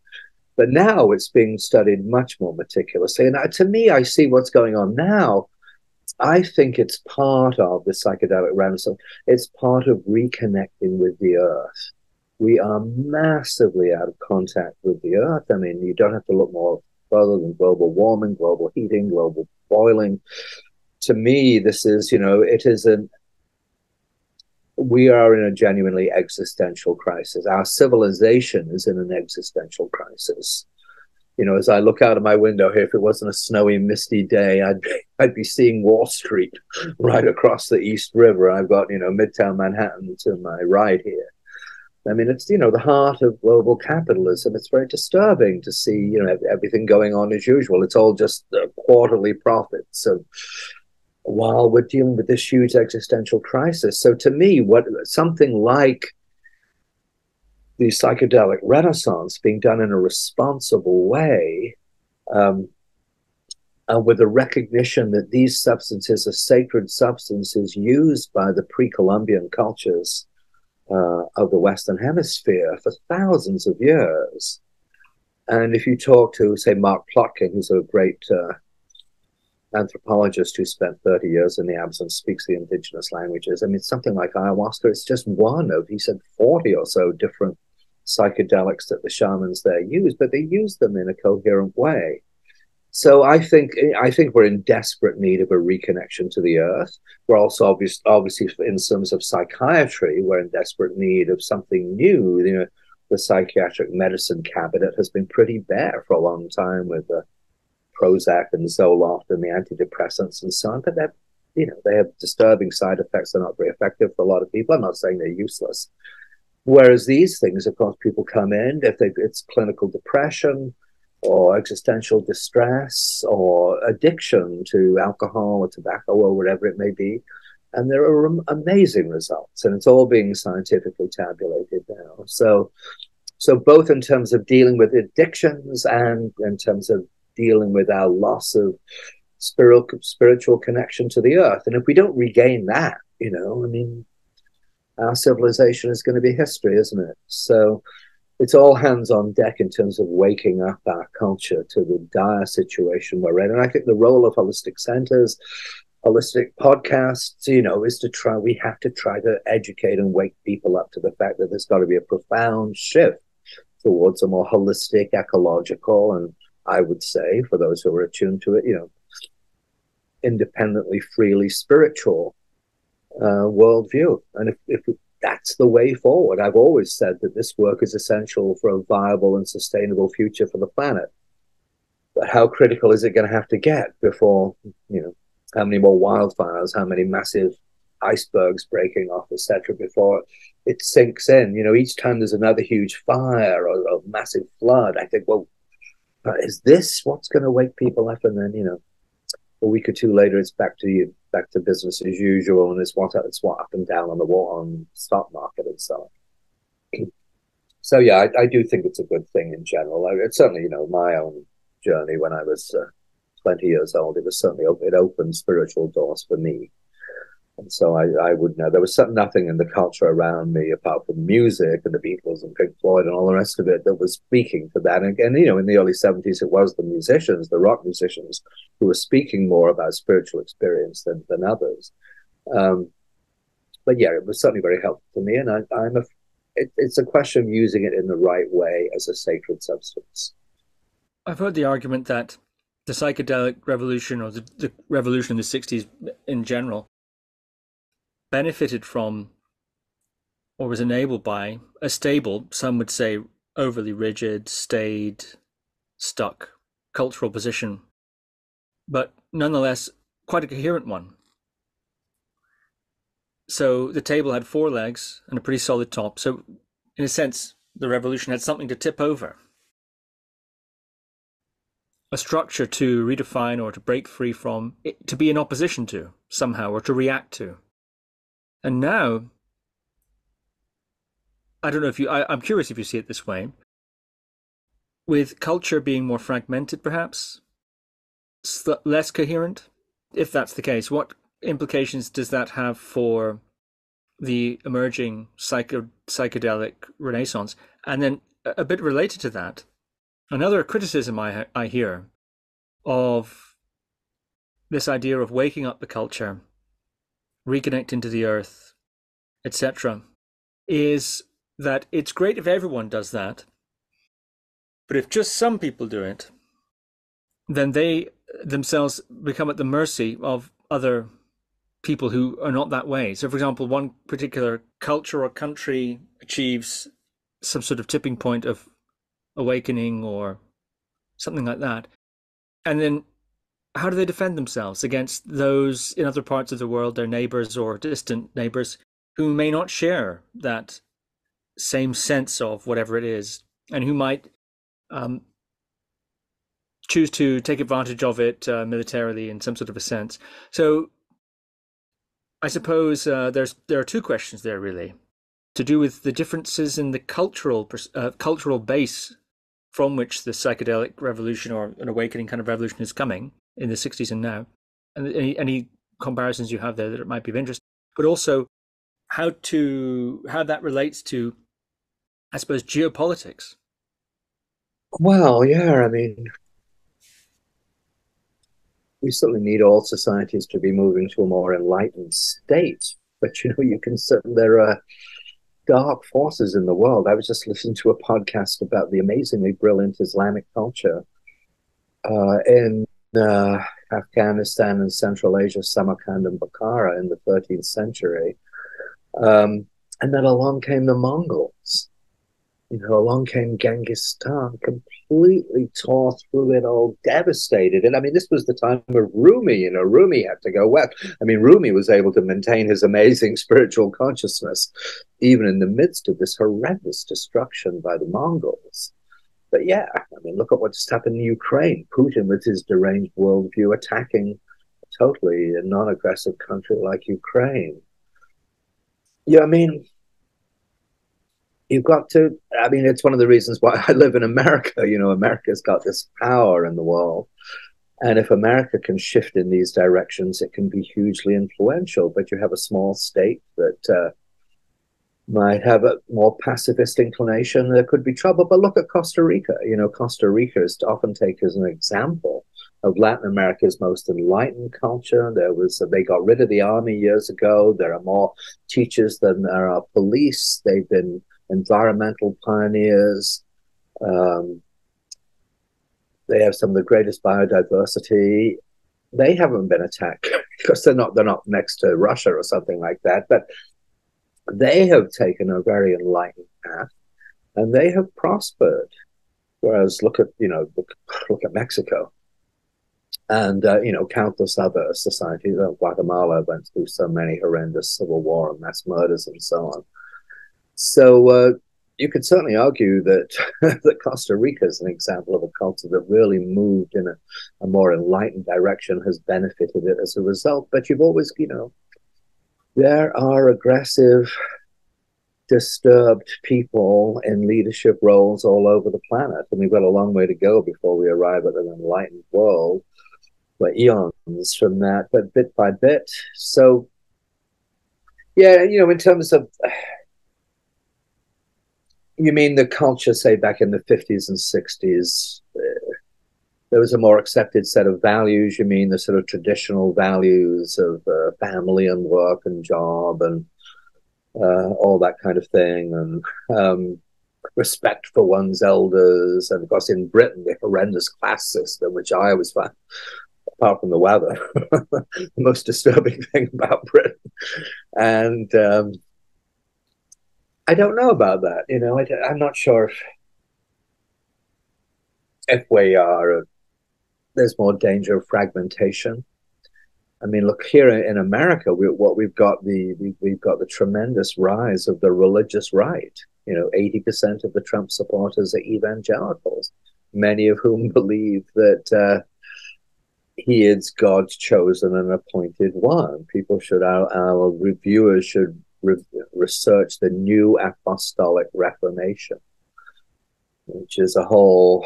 But now it's being studied much more meticulously. And to me, I see what's going on now. I think it's part of the psychedelic renaissance. It's part of reconnecting with the earth. We are massively out of contact with the earth. I mean, you don't have to look more further than global warming, global heating, global boiling. To me, this is, you know, it is an we are in a genuinely existential crisis. Our civilization is in an existential crisis. You know, as I look out of my window here, if it wasn't a snowy, misty day, I'd I'd be seeing Wall Street right across the East River. I've got you know Midtown Manhattan to my right here. I mean, it's you know the heart of global capitalism. It's very disturbing to see you know everything going on as usual. It's all just uh, quarterly profits and while we're dealing with this huge existential crisis. So to me, what something like the psychedelic renaissance being done in a responsible way, um, and with a recognition that these substances are sacred substances used by the pre-Columbian cultures uh, of the Western Hemisphere for thousands of years. And if you talk to, say, Mark Plotkin, who's a great uh, anthropologist who spent 30 years in the Amazon speaks the indigenous languages. I mean, something like ayahuasca, it's just one of, he said, 40 or so different psychedelics that the shamans there use, but they use them in a coherent way. So I think I think we're in desperate need of a reconnection to the earth. We're also obvious, obviously in terms of psychiatry, we're in desperate need of something new. You know, the psychiatric medicine cabinet has been pretty bare for a long time with the Prozac and Zoloft and the antidepressants and so on, but that you know they have disturbing side effects. They're not very effective for a lot of people. I'm not saying they're useless. Whereas these things, of course, people come in if they, it's clinical depression or existential distress or addiction to alcohol or tobacco or whatever it may be. And there are amazing results, and it's all being scientifically tabulated now. So, so both in terms of dealing with addictions and in terms of dealing with our loss of spiritual spiritual connection to the earth. And if we don't regain that, you know, I mean, our civilization is going to be history, isn't it? So, it's all hands on deck in terms of waking up our culture to the dire situation we're in. And I think the role of holistic centers, holistic podcasts, you know, is to try, we have to try to educate and wake people up to the fact that there's got to be a profound shift towards a more holistic, ecological, and I would say, for those who are attuned to it, you know, independently, freely spiritual uh, worldview. And if, if that's the way forward, I've always said that this work is essential for a viable and sustainable future for the planet. But how critical is it going to have to get before, you know, how many more wildfires, how many massive icebergs breaking off, etc., before it sinks in? You know, each time there's another huge fire or a massive flood, I think, well, is this what's going to wake people up? And then, you know, a week or two later, it's back to you, back to business as usual, and it's what it's what up and down on the wall on stock market and so on. So yeah, I, I, do think it's a good thing in general. I, it's certainly, you know, my own journey when I was uh, 20 years old, it was certainly it opened spiritual doors for me. And so I, I would know there was some, nothing in the culture around me apart from music and the Beatles and Pink Floyd and all the rest of it that was speaking for that. And, and you know, in the early 70s, it was the musicians, the rock musicians, who were speaking more about spiritual experience than, than others. Um, but yeah, it was certainly very helpful to me. And I, am a, it, it's a question of using it in the right way as a sacred substance. I've heard the argument that the psychedelic revolution or the, the revolution in the 60s in general benefited from or was enabled by a stable, some would say overly rigid, staid, stuck cultural position, but nonetheless quite a coherent one. So the table had four legs and a pretty solid top. So, in a sense, the revolution had something to tip over a structure to redefine or to break free from, to be in opposition to somehow or to react to. And now, I don't know if you, I, I'm curious if you see it this way. With culture being more fragmented, perhaps, less coherent, if that's the case, what implications does that have for the emerging psycho, psychedelic renaissance? And then a bit related to that, another criticism I, I hear of this idea of waking up the culture reconnecting to the earth, etc., is that it's great if everyone does that. But if just some people do it, then they themselves become at the mercy of other people who are not that way. So, for example, one particular culture or country achieves some sort of tipping point of awakening or something like that. And then how do they defend themselves against those in other parts of the world, their neighbors or distant neighbors, who may not share that same sense of whatever it is, and who might um, choose to take advantage of it uh, militarily in some sort of a sense? So, I suppose uh, there's there are two questions there really, to do with the differences in the cultural uh, cultural base from which the psychedelic revolution or an awakening kind of revolution is coming in the 60s and now, and any, any comparisons you have there that might be of interest, but also how to how that relates to, I suppose, geopolitics. Well, yeah, I mean, we certainly need all societies to be moving to a more enlightened state. But you know, you can certainly there are dark forces in the world. I was just listening to a podcast about the amazingly brilliant Islamic culture uh, in uh, Afghanistan and Central Asia, Samarkand and Bukhara in the 13th century. Um, and then along came the Mongols. You know, along came Genghis Khan, completely tore through it all, devastated. And I mean, this was the time of Rumi. You know, Rumi had to go west. I mean, Rumi was able to maintain his amazing spiritual consciousness, even in the midst of this horrendous destruction by the Mongols. But yeah, I mean, look at what just happened in Ukraine. Putin, with his deranged worldview, attacking totally a non aggressive country like Ukraine. Yeah, I mean, you've got to, I mean, it's one of the reasons why I live in America. You know, America's got this power in the world. And if America can shift in these directions, it can be hugely influential. But you have a small state that uh, might have a more pacifist inclination, there could be trouble. But look at Costa Rica. You know, Costa Rica is often taken as an example of Latin America's most enlightened culture. There was they got rid of the army years ago. There are more teachers than there are police. They've been environmental pioneers. Um, they have some of the greatest biodiversity. They haven't been attacked because they're not they're not next to Russia or something like that. But they have taken a very enlightened path, and they have prospered. Whereas look at you know look, look at Mexico and uh, you know countless other societies. Uh, Guatemala went through so many horrendous civil war and mass murders and so on. So uh, you could certainly argue that that Costa Rica is an example of a culture that really moved in a, a more enlightened direction, has benefited it as a result. But you've always, you know, there are aggressive disturbed people in leadership roles all over the planet. And we've got a long way to go before we arrive at an enlightened world like eons from that, but bit by bit. So, yeah, you know, in terms of, you mean the culture, say back in the 50s and 60s, uh, there was a more accepted set of values. You mean the sort of traditional values of uh, family and work and job and uh, all that kind of thing, and um, respect for one's elders. And of course, in Britain, the horrendous class system, which I always find apart from the weather, the most disturbing thing about Britain. And um, I don't know about that. You know, I, am not sure if, if we are, there's more danger of fragmentation. I mean, look here in America, we, what we've got the we, we've got the tremendous rise of the religious right. You know, eighty percent of the Trump supporters are evangelicals, many of whom believe that uh, he is God's chosen and appointed one. People should, our, our reviewers should re- research the New Apostolic Reformation, which is a whole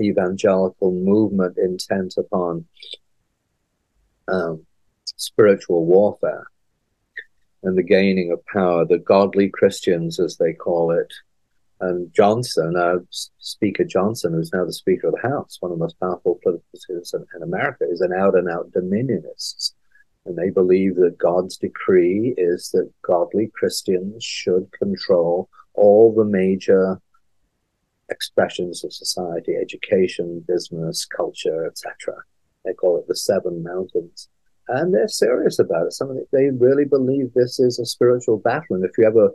evangelical movement intent upon um, spiritual warfare and the gaining of power. The godly Christians, as they call it, and Johnson, uh, Speaker Johnson, who's now the Speaker of the House, one of the most powerful political figures in, in America, is an out and out dominionist. And they believe that God's decree is that godly Christians should control all the major expressions of society education, business, culture, etc. They call it the Seven Mountains. And they're serious about it. Some they really believe this is a spiritual battle. And if you ever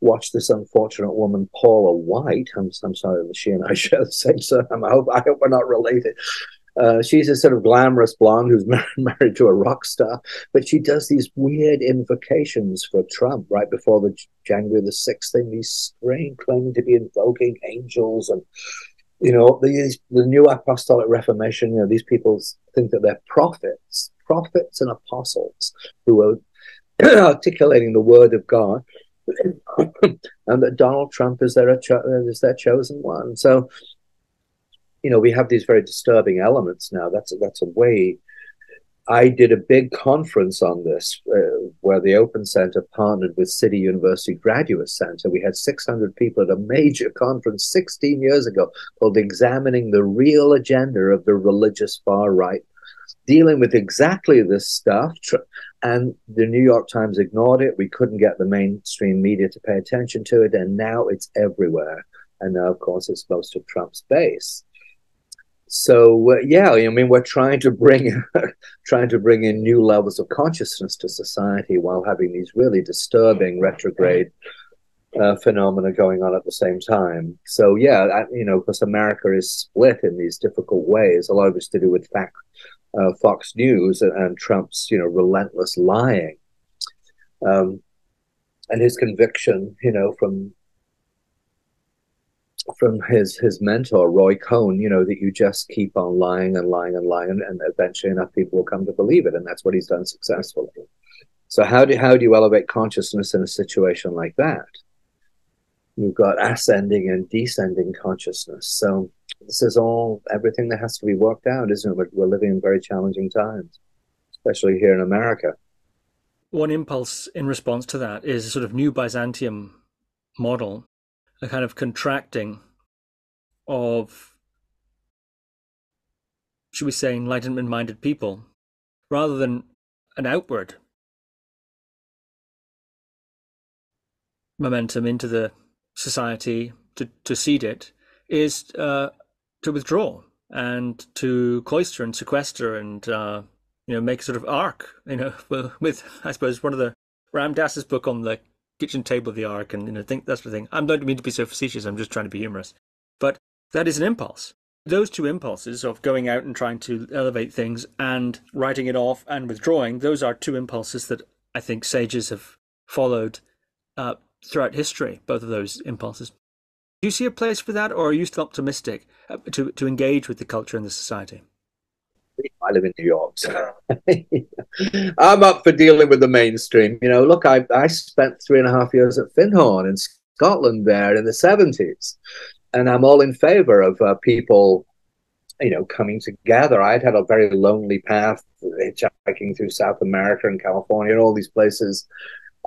watch this unfortunate woman, Paula White. I'm, I'm sorry she and I share the same surname. I hope, I hope we're not related. Uh, she's a sort of glamorous blonde who's married, to a rock star, but she does these weird invocations for Trump right before the January the 6th thing, these strange claiming to be invoking angels and you know, the, the new apostolic reformation, you know, these people think that they're prophets, prophets and apostles who are articulating the word of God and that Donald Trump is their is their chosen one. So, you know, we have these very disturbing elements now. That's a, that's a way. I did a big conference on this uh, where the Open Center partnered with City University Graduate Center. We had 600 people at a major conference 16 years ago called Examining the Real Agenda of the Religious Far Right dealing with exactly this stuff. And the New York Times ignored it. We couldn't get the mainstream media to pay attention to it. And now it's everywhere. And now, of course, it's most of Trump's base. So uh, yeah, I mean, we're trying to bring trying to bring in new levels of consciousness to society while having these really disturbing retrograde uh, phenomena going on at the same time. So yeah, I, you know, because America is split in these difficult ways. A lot of it's to do with fact uh, Fox News and, and, Trump's you know relentless lying, um, and his conviction, you know, from from his his mentor Roy Cohn, you know, that you just keep on lying and lying and lying, and, and eventually enough people will come to believe it, and that's what he's done successfully. So how do how do you elevate consciousness in a situation like that? You've got ascending and descending consciousness. So this is all everything that has to be worked out, isn't it? We're, we're living in very challenging times, especially here in America. One impulse in response to that is a sort of new Byzantium model, a kind of contracting of, should we say, enlightenment minded people, rather than an outward momentum into the society to, to seed it, is uh, to withdraw and to cloister and sequester and uh, you know make a sort of arc You know, with I suppose one of the Ram Dass's book on the kitchen table of the ark, and you know, think that's the thing. I don't mean to be so facetious. I'm just trying to be humorous, but that is an impulse. Those two impulses of going out and trying to elevate things and writing it off and withdrawing, those are two impulses that I think sages have followed uh, throughout history, both of those impulses. Do you see a place for that, or are you still optimistic uh, to, to engage with the culture and the society? I live in New York, so I'm up for dealing with the mainstream. You know, look, I, I spent three and a half years at Findhorn in Scotland there in the 70s, and I'm all in favor of uh, people, you know, coming together. I'd had a very lonely path hitchhiking through South America and California and all these places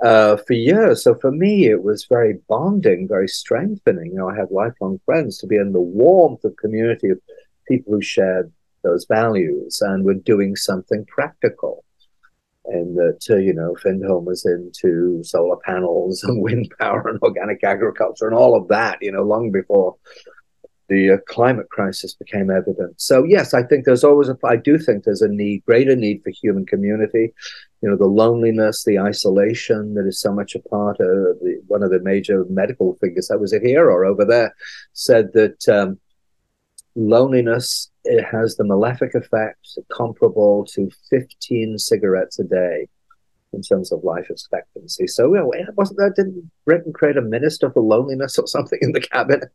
uh, for years. So for me, it was very bonding, very strengthening. You know, I had lifelong friends to be in the warmth of community of people who shared those values and were doing something practical. And that, uh, you know, Findhorn was into solar panels and wind power and organic agriculture and all of that, you know, long before the uh, climate crisis became evident. So yes, I think there's always a, I do think there's a need, greater need for human community. You know, the loneliness, the isolation that is so much a part of the, one of the major medical figures that was here or over there said that um, loneliness it has the malefic effect comparable to 15 cigarettes a day in terms of life expectancy. So, you know, wasn't that didn't Britain create a minister for loneliness or something in the cabinet?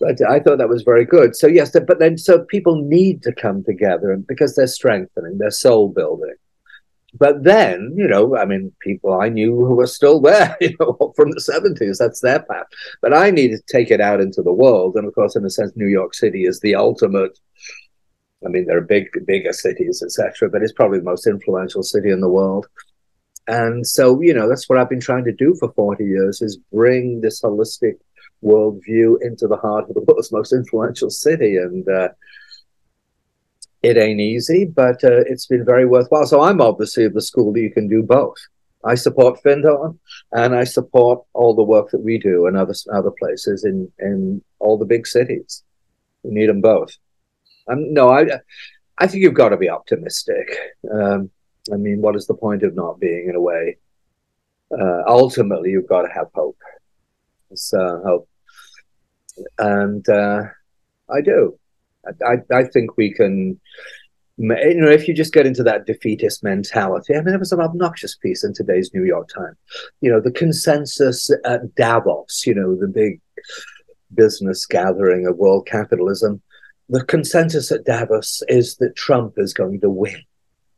But I thought that was very good. So yes, but then so people need to come together because they're strengthening, they're soul building. But then, you know, I mean, people I knew who were still there, you know, from the seventies. That's their path. But I needed to take it out into the world, and of course, in a sense, New York City is the ultimate. I mean, there are big, bigger cities, etc., but it's probably the most influential city in the world. And so, you know, that's what I've been trying to do for forty years: is bring this holistic worldview into the heart of the world's most influential city. And uh, it ain't easy, but uh, it's been very worthwhile. So I'm obviously of the school that you can do both. I support Findhorn and I support all the work that we do in other other places in in all the big cities. We need them both. Um, no, I I think you've got to be optimistic. Um, I mean, what is the point of not being in a way? Uh, ultimately, you've got to have hope. So hope, and uh, I do. I, I think we can you know, if you just get into that defeatist mentality, I mean, there was an obnoxious piece in today's New York Times. You know, the consensus at Davos, you know, the big business gathering of world capitalism, the consensus at Davos is that Trump is going to win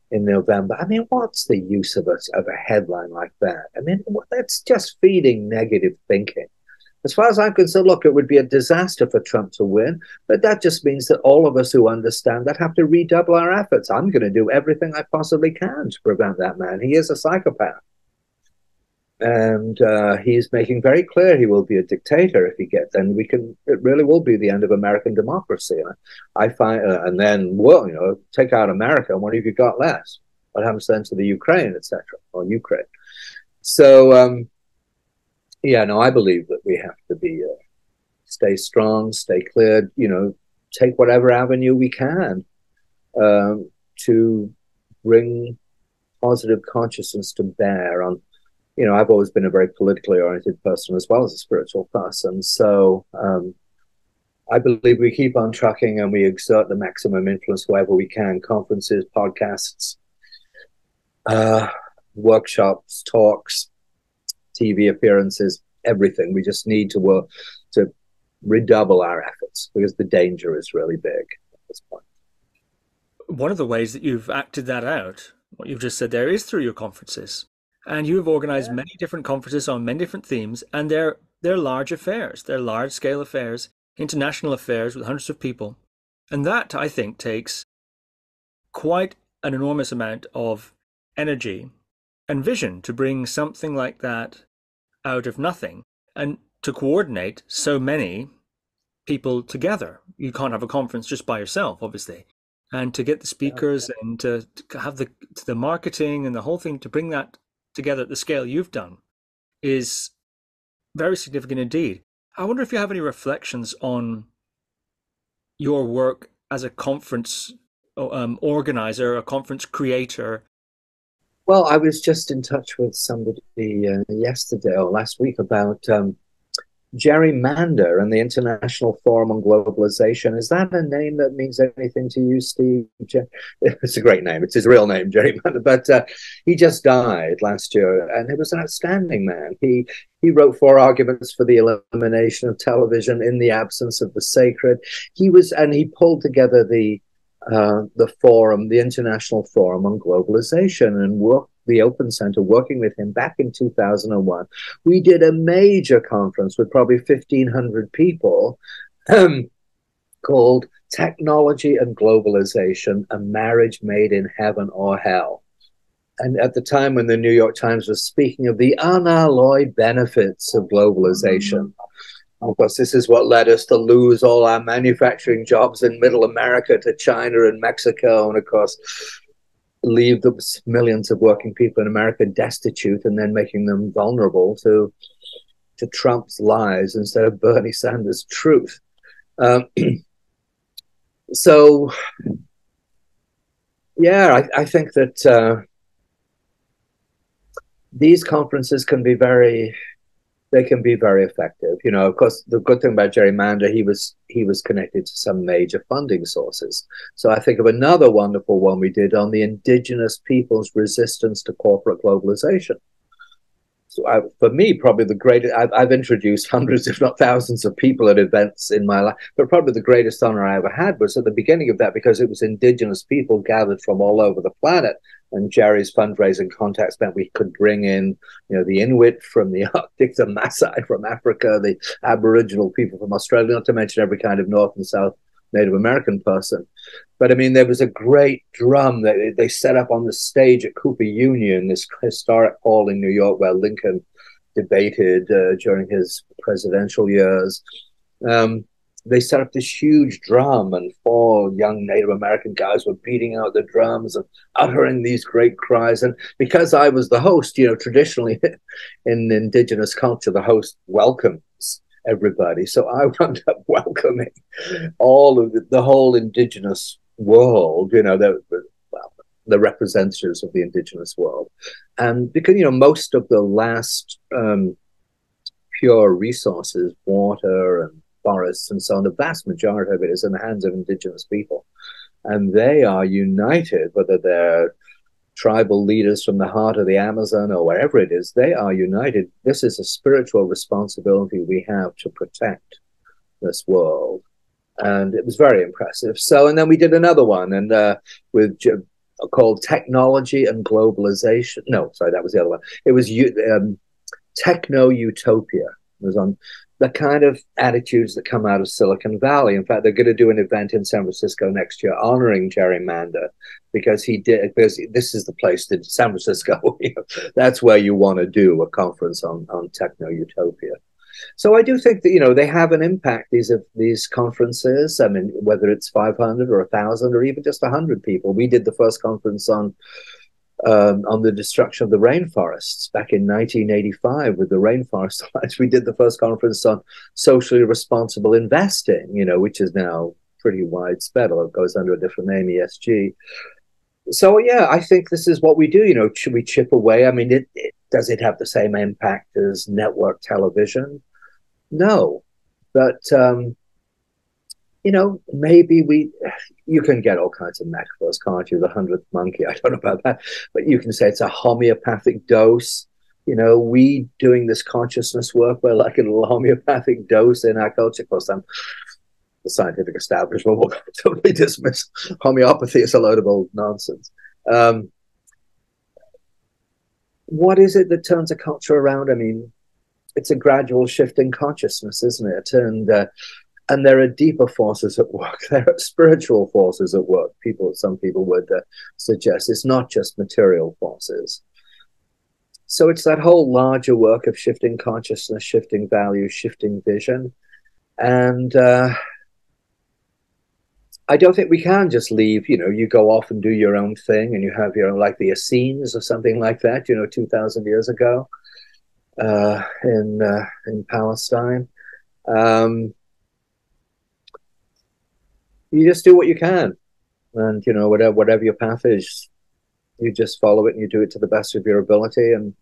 in November. I mean, what's the use of a, of a headline like that? I mean, that's just feeding negative thinking. As far as I'm concerned, look, it would be a disaster for Trump to win, but that just means that all of us who understand that have to redouble our efforts. I'm going to do everything I possibly can to prevent that man. He is a psychopath. And uh, he's making very clear he will be a dictator if he gets, and we can. It really will be the end of American democracy. And I find, uh, and then, well, you know, take out America, and what have you got left? What happens then to the Ukraine, etc., or Ukraine? So, um, yeah, no, I believe that we to be uh, stay strong, stay clear. You know, take whatever avenue we can um, to bring positive consciousness to bear on. You know, I've always been a very politically oriented person as well as a spiritual person. So um, I believe we keep on trucking and we exert the maximum influence wherever we can conferences, podcasts, uh, workshops, talks, TV appearances, everything. We just need to work to redouble our efforts because the danger is really big at this point. One of the ways that you've acted that out, what you've just said there, is through your conferences. And you have organized yeah. many different conferences on many different themes, and they're they're large affairs. They're large scale affairs, international affairs with hundreds of people. And that, I think, takes quite an enormous amount of energy and vision to bring something like that out of nothing. And to coordinate so many people together. You can't have a conference just by yourself, obviously. And to get the speakers and to, to have the the marketing and the whole thing to bring that together at the scale you've done is very significant indeed. I wonder if you have any reflections on your work as a conference um, organizer, a conference creator. Well, I was just in touch with somebody uh, yesterday or last week about um, Jerry Mander and the International Forum on Globalization. Is that a name that means anything to you, Steve? It's a great name. It's his real name, Jerry Mander. But uh, he just died last year, and he was an outstanding man. He he wrote four arguments for the elimination of television in the absence of the sacred. He was, and he pulled together the uh, the forum, the International Forum on Globalization, and worked the Open Center working with him back in 2001. We did a major conference with probably 1,500 people um, called Technology and Globalization A Marriage Made in Heaven or Hell. And at the time when the New York Times was speaking of the unalloyed benefits of globalization, of course, this is what led us to lose all our manufacturing jobs in Middle America to China and Mexico. And of course, leave the millions of working people in America destitute and then making them vulnerable to to Trump's lies instead of Bernie Sanders' truth. Um, so, yeah, I, I think that uh, these conferences can be very they can be very effective. You know, of course, the good thing about Jerry Mander, he was he was connected to some major funding sources. So I think of another wonderful one we did on the indigenous people's resistance to corporate globalization. So I, for me, probably the greatest. I've, I've, introduced hundreds, if not thousands, of people at events in my life, but probably the greatest honor I ever had was at the beginning of that because it was indigenous people gathered from all over the planet and Jerry's fundraising contacts meant we could bring in, you know, the Inuit from the Arctic, the Maasai from Africa, the Aboriginal people from Australia, not to mention every kind of North and South Native American person. But I mean, there was a great drum that they set up on the stage at Cooper Union, this historic hall in New York where Lincoln debated uh, during his presidential years. Um, they set up this huge drum, and four young Native American guys were beating out the drums and uttering these great cries. And because I was the host, you know, traditionally in indigenous culture, the host welcomes everybody. So I wound up welcoming all of the, the whole indigenous world, you know, the, well, the representatives of the indigenous world. And because, you know, most of the last um, pure resources, water and forests and so on, the vast majority of it is in the hands of indigenous people. And they are united, whether they're tribal leaders from the heart of the Amazon or wherever it is, they are united. This is a spiritual responsibility we have to protect this world. And it was very impressive. So, and then we did another one and uh, with called Technology and Globalization. No, sorry, that was the other one. It was um, Techno Utopia. Was on the kind of attitudes that come out of Silicon Valley. In fact, they're going to do an event in San Francisco next year honoring Jerry Mander because he did. Because this is the place that San Francisco. That's where you want to do a conference on on techno utopia. So I do think that you know they have an impact. These of these conferences. I mean, whether it's five hundred or a thousand or even just hundred people. We did the first conference on um, on the destruction of the rainforests back in 1985 with the Rainforest Alliance. We did the first conference on socially responsible investing, you know, which is now pretty widespread, although it goes under a different name, ESG. So yeah, I think this is what we do. You know, should we chip away? I mean, it, it, does it have the same impact as network television? No, but um, you know, maybe we, you can get all kinds of metaphors, can't you? The hundredth monkey, I don't know about that, but you can say it's a homeopathic dose. You know, we doing this consciousness work, we're like a little homeopathic dose in our culture. Of course, then the scientific establishment will totally dismiss homeopathy as a load of old nonsense. Um, what is it that turns a culture around? I mean, it's a gradual shift in consciousness, isn't it? And uh, and there are deeper forces at work. There are spiritual forces at work. People, some people would uh, suggest it's not just material forces. So it's that whole larger work of shifting consciousness, shifting values, shifting vision. And uh, I don't think we can just leave, you know, you go off and do your own thing and you have your own, like the Essenes or something like that, you know, 2,000 years ago uh, in, uh, in Palestine. Um, you just do what you can. And, you know, whatever, whatever your path is, you just follow it and you do it to the best of your ability. And,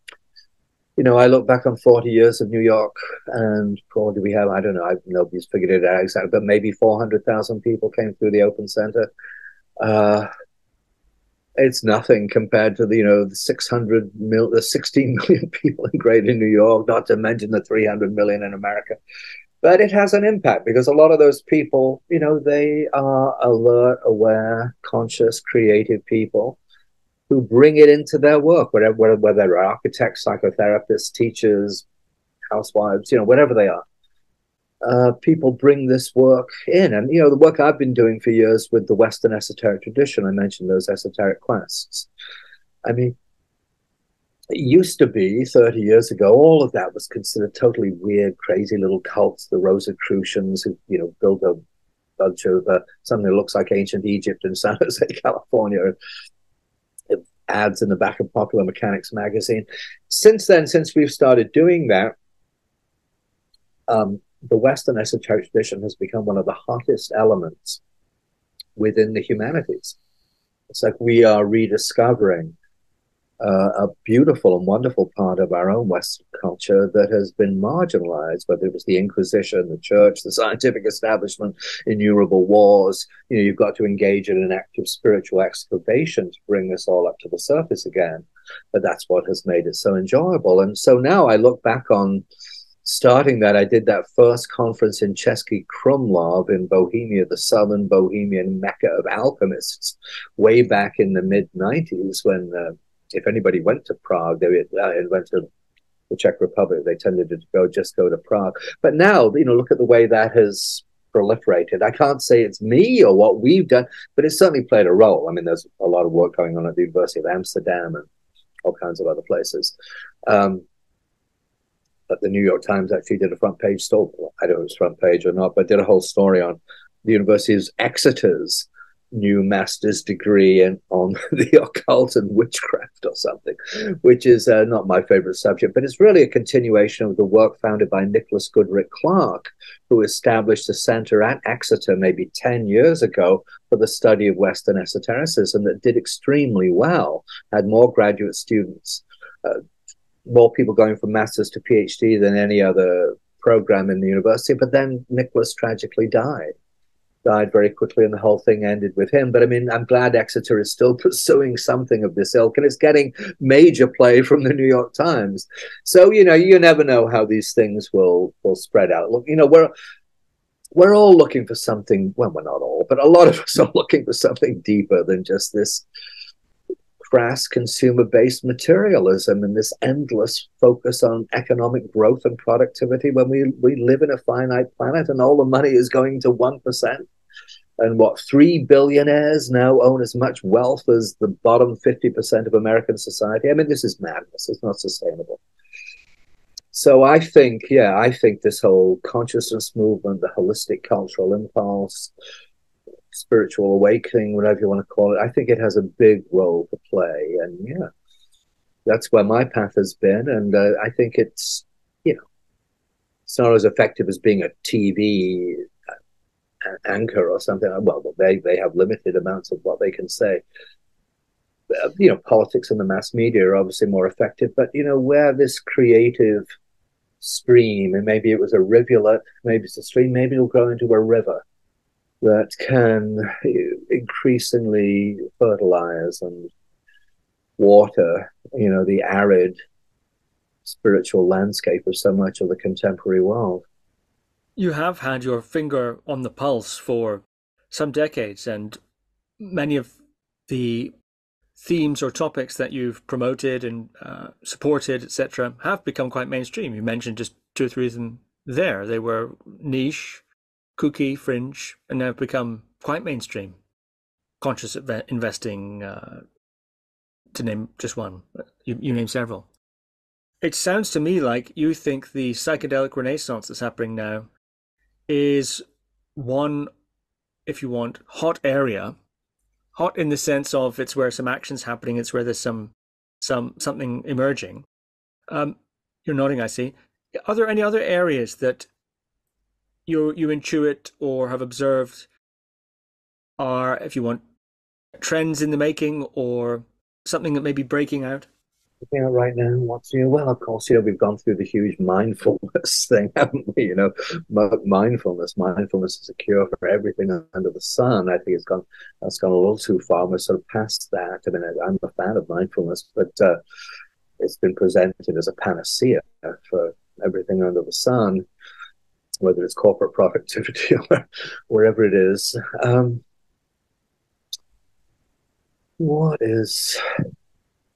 you know, I look back on 40 years of New York and probably we have, I don't know, I've, nobody's figured it out exactly, but maybe 400,000 people came through the open center. Uh, it's nothing compared to the, you know, the 600 mil, the 16 million people in Greater New York, not to mention the 300 million in America. But it has an impact because a lot of those people, you know, they are alert, aware, conscious, creative people who bring it into their work, whether, whether they're architects, psychotherapists, teachers, housewives, you know, whatever they are. Uh, people bring this work in. And, you know, the work I've been doing for years with the Western esoteric tradition, I mentioned those esoteric quests. I mean, it used to be 30 years ago, all of that was considered totally weird, crazy little cults, the Rosicrucians who, you know, built a bunch of uh, something that looks like ancient Egypt in San Jose, California, ads in the back of Popular Mechanics magazine. Since then, since we've started doing that, um, the Western esoteric tradition has become one of the hottest elements within the humanities. It's like we are rediscovering uh, a beautiful and wonderful part of our own Western culture that has been marginalized, whether it was the Inquisition, the church, the scientific establishment, innumerable wars. You know, you've got to engage in an active spiritual excavation to bring this all up to the surface again. But that's what has made it so enjoyable. And so now I look back on starting that, I did that first conference in Český Krumlov in Bohemia, the southern Bohemian mecca of alchemists, way back in the mid 90s when. Uh, if anybody went to Prague, they uh, went to the Czech Republic, they tended to go just go to Prague. But now, you know, look at the way that has proliferated. I can't say it's me or what we've done, but it's certainly played a role. I mean, there's a lot of work going on at the University of Amsterdam and all kinds of other places. Um, but the New York Times actually did a front page story. I don't know if it's front page or not, but did a whole story on the University's Exeter's new master's degree in, on the occult and witchcraft or something, which is uh, not my favorite subject, but it's really a continuation of the work founded by Nicholas Goodrick-Clarke, who established a center at Exeter maybe 10 years ago for the study of Western esotericism that did extremely well, had more graduate students, uh, more people going from master's to PhD than any other program in the university. But then Nicholas tragically died died very quickly and the whole thing ended with him. But I mean, I'm glad Exeter is still pursuing something of this ilk and it's getting major play from the New York Times. So, you know, you never know how these things will will spread out. Look, you know, we're we're all looking for something, well, we're not all, but a lot of us are looking for something deeper than just this crass consumer based materialism and this endless focus on economic growth and productivity when we, we live in a finite planet and all the money is going to 1% and what three billionaires now own as much wealth as the bottom 50% of American society. I mean, this is madness. It's not sustainable. So I think, yeah, I think this whole consciousness movement, the holistic cultural impulse, spiritual awakening, whatever you want to call it, I think it has a big role to play. And yeah, that's where my path has been. And uh, I think it's, you know, it's not as effective as being a TV anchor or something. Well, they they have limited amounts of what they can say. Uh, you know, politics and the mass media are obviously more effective, but you know, where this creative stream, and maybe it was a rivulet, maybe it's a stream, maybe it'll grow into a river that can increasingly fertilize and water, you know, the arid spiritual landscape of so much of the contemporary world you have had your finger on the pulse for some decades, and many of the themes or topics that you've promoted and uh, supported, etc., have become quite mainstream. You mentioned just two or three of them there. They were niche, kooky, fringe, and now have become quite mainstream. Conscious investing, uh, to name just one. You, you name several. it sounds to me like you think the psychedelic renaissance that's happening now is one, if you want, hot area. Hot in the sense of it's where some action's happening, it's where there's some some something emerging. Um, you're nodding, I see. Are there any other areas that you you intuit or have observed are, if you want, trends in the making or something that may be breaking out? know, right now, what's know, well, of course, you know, we've gone through the huge mindfulness thing, haven't we? You know, mindfulness, mindfulness is a cure for everything under the sun. I think it's gone, that's gone a little too far. We're sort of past that. I mean, I'm a fan of mindfulness, but uh, it's been presented as a panacea for everything under the sun, whether it's corporate productivity or wherever it is. Um, what is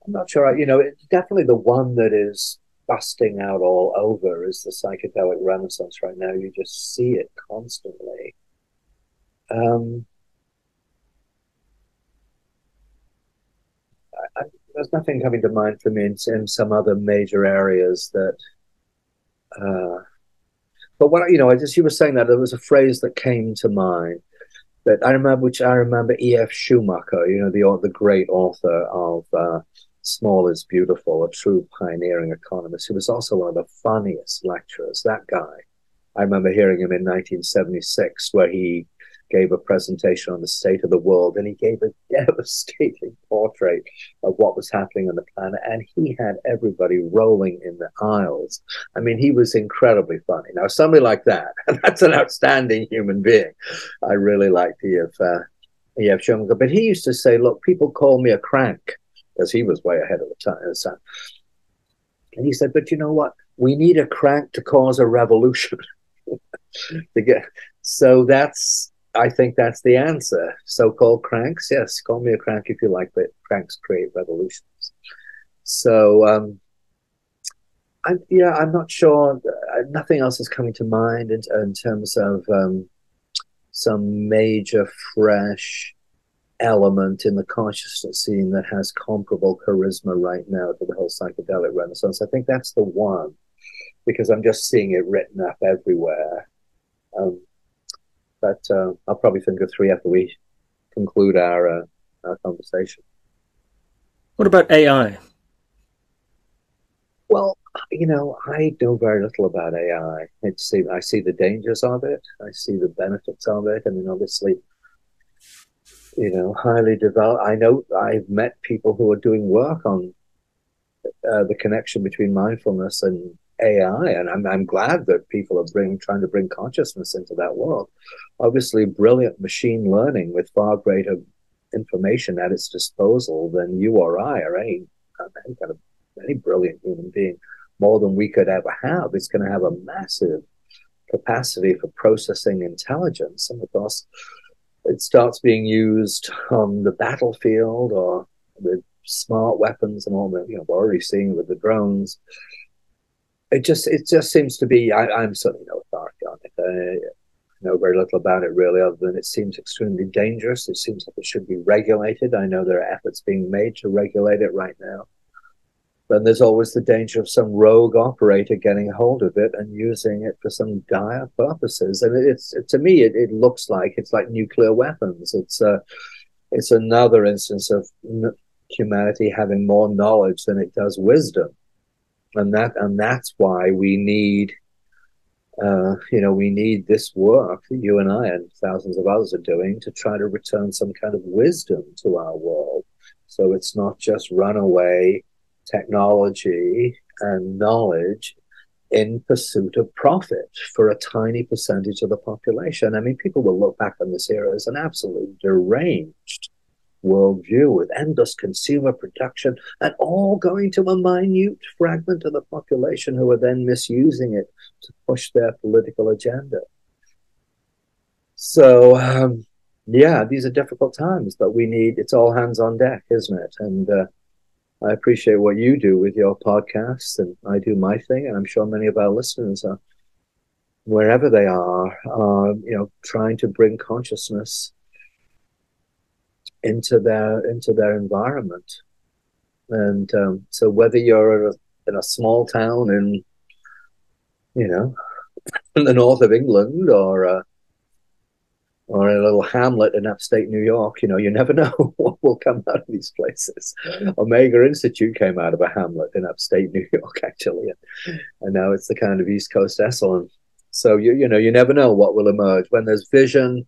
I'm not sure. I, You know, it's definitely the one that is busting out all over is the psychedelic renaissance right now. You just see it constantly. Um, I, I, there's nothing coming to mind for me in, in some other major areas that. Uh, but what you know, just you were saying that there was a phrase that came to mind that I remember, which I remember E.F. Schumacher, you know, the the great author of uh, Small is Beautiful, a true pioneering economist, who was also one of the funniest lecturers. That guy, I remember hearing him in 1976, where he gave a presentation on the state of the world, and he gave a devastating portrait of what was happening on the planet, and he had everybody rolling in the aisles. I mean, he was incredibly funny. Now, somebody like that, that's an outstanding human being. I really liked E.F. Uh, E.F. Schumacher, but he used to say, "Look, people call me a crank." because he was way ahead of the time. And he said, "But you know what? We need a crank to cause a revolution." to get so that's I think that's the answer. So-called cranks, yes, call me a crank if you like, but cranks create revolutions. So, um, I'm, yeah, I'm not sure. Uh, nothing else is coming to mind in, in terms of um, some major fresh element in the consciousness scene that has comparable charisma right now to the whole psychedelic renaissance. I think that's the one because I'm just seeing it written up everywhere. Um, but uh, I'll probably think of three after we conclude our, uh, our conversation. What about AI? Well, you know, I know very little about AI. It's, I see the dangers of it. I see the benefits of it. I mean, obviously, you know, highly developed. I know I've met people who are doing work on uh, the connection between mindfulness and AI, and I'm I'm glad that people are bring trying to bring consciousness into that world. Obviously, brilliant machine learning with far greater information at its disposal than you or I or any any kind of any brilliant human being, more than we could ever have. It's going to have a massive capacity for processing intelligence, and of course it starts being used on the battlefield or with smart weapons and all that. You know, we're already seeing with the drones. It just it just seems to be. I, am certainly no authority on it. I, know very little about it really, other than it seems extremely dangerous. It seems like it should be regulated. I know there are efforts being made to regulate it right now then there's always the danger of some rogue operator getting hold of it and using it for some dire purposes. And it's to me, it, it looks like it's like nuclear weapons. It's a, it's another instance of humanity having more knowledge than it does wisdom, and that and that's why we need. Uh, you know, we need this work that you and I and thousands of others are doing to try to return some kind of wisdom to our world. So it's not just runaway technology and knowledge in pursuit of profit for a tiny percentage of the population. I mean, people will look back on this era as an absolutely deranged worldview with endless consumer production and all going to a minute fragment of the population who are then misusing it to push their political agenda. So, um, yeah, these are difficult times, but we need it's all hands on deck, isn't it? And uh, I appreciate what you do with your podcasts, and I do my thing, and I'm sure many of our listeners are, wherever they are, are you know, trying to bring consciousness into their into their environment. And um, so, whether you're a in a small town in, you know, in the north of England or uh, or a little hamlet in upstate New York. You know, you never know what will come out of these places. Omega Institute came out of a hamlet in upstate New York, actually, and, and now it's the kind of East Coast Esalen. So you you know you never know what will emerge when there's vision,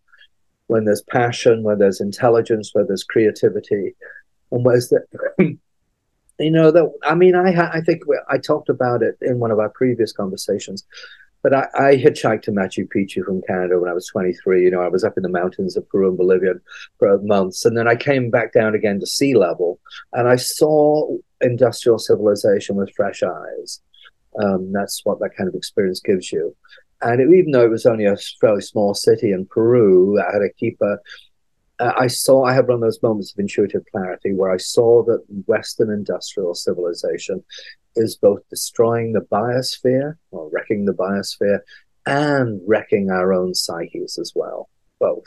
when there's passion, when there's intelligence, when there's creativity, and where's the you know that I mean I I think I talked about it in one of our previous conversations but I, I, hitchhiked to Machu Picchu from Canada when I was 23. You know, I was up in the mountains of Peru and Bolivia for months. And then I came back down again to sea level and I saw industrial civilization with fresh eyes. Um, that's what that kind of experience gives you. And it, even though it was only a fairly small city in Peru, Arequipa, uh, I saw, I had one of those moments of intuitive clarity where I saw that Western industrial civilization is both destroying the biosphere or wrecking the biosphere and wrecking our own psyches as well, both.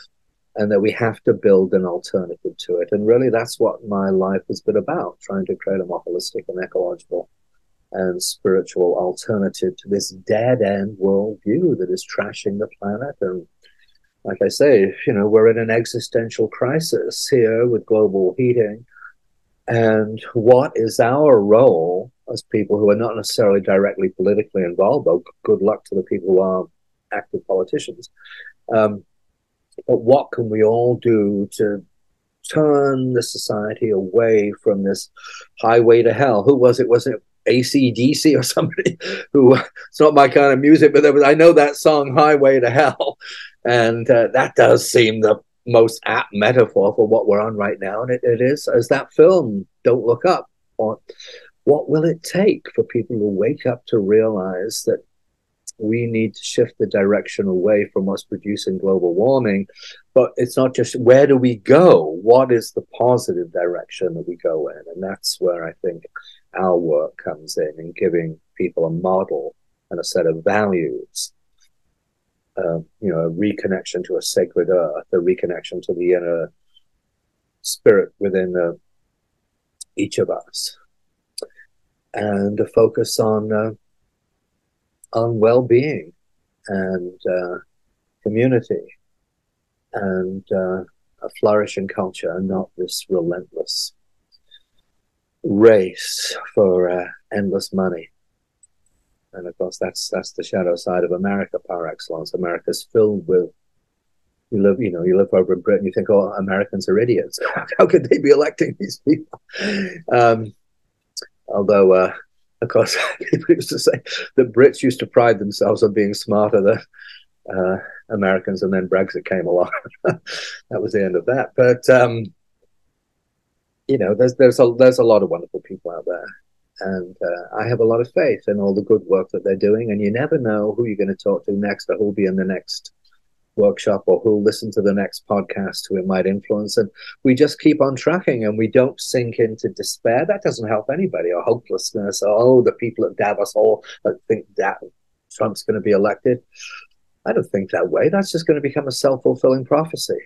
And that we have to build an alternative to it. And really, that's what my life has been about trying to create a more holistic and ecological and spiritual alternative to this dead end worldview that is trashing the planet. And like I say, you know, we're in an existential crisis here with global heating. And what is our role as people who are not necessarily directly politically involved, though good luck to the people who are active politicians. Um, but what can we all do to turn the society away from this highway to hell? Who was it? Was it ACDC or somebody who it's not my kind of music, but there was I know that song Highway to Hell, and uh, that does seem the most apt metaphor for what we're on right now, and it, it is as that film Don't Look Up or what will it take for people to wake up to realize that we need to shift the direction away from what's producing global warming? But it's not just where do we go? What is the positive direction that we go in? And that's where I think our work comes in in giving people a model and a set of values. Uh, you know, a reconnection to a sacred earth, a reconnection to the inner spirit within uh, each of us and a focus on uh, on well-being and uh, community and uh, a flourishing culture, and not this relentless race for uh, endless money. And of course, that's that's the shadow side of America par excellence. America's filled with you live, you know, you live over in Britain, you think, oh, Americans are idiots. How could they be electing these people? Um, Although, uh, of course, people used to say the Brits used to pride themselves on being smarter than uh, Americans, and then Brexit came along. that was the end of that. But um, you know, there's there's a there's a lot of wonderful people out there, and uh, I have a lot of faith in all the good work that they're doing. And you never know who you're going to talk to next, or who'll be in the next workshop or who'll listen to the next podcast who it might influence. And we just keep on tracking and we don't sink into despair. That doesn't help anybody or hopelessness or, oh, the people at Davos all think that Trump's going to be elected. I don't think that way. That's just going to become a self fulfilling prophecy.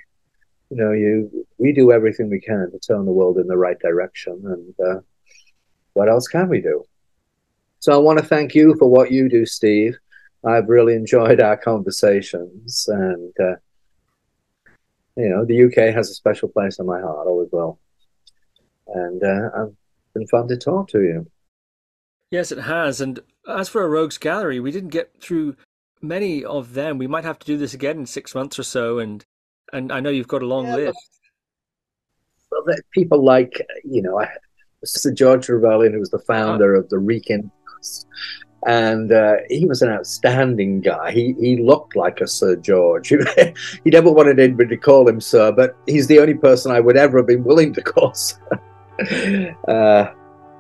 You know, you we do everything we can to turn the world in the right direction, and uh, what else can we do? So I want to thank you for what you do, Steve. I've really enjoyed our conversations, and uh, you know, the UK has a special place in my heart, always will. And uh, I've been fun to talk to you. Yes, it has. And as for a rogues gallery, we didn't get through many of them. We might have to do this again in six months or so. And and I know you've got a long yeah, list. Well, people like you know, Sir George Trevelyan, who was the founder uh-huh. of the Wrekin and uh, he was an outstanding guy. He he looked like a Sir George. he never wanted anybody to call him Sir, but he's the only person I would ever have been willing to call Sir. uh,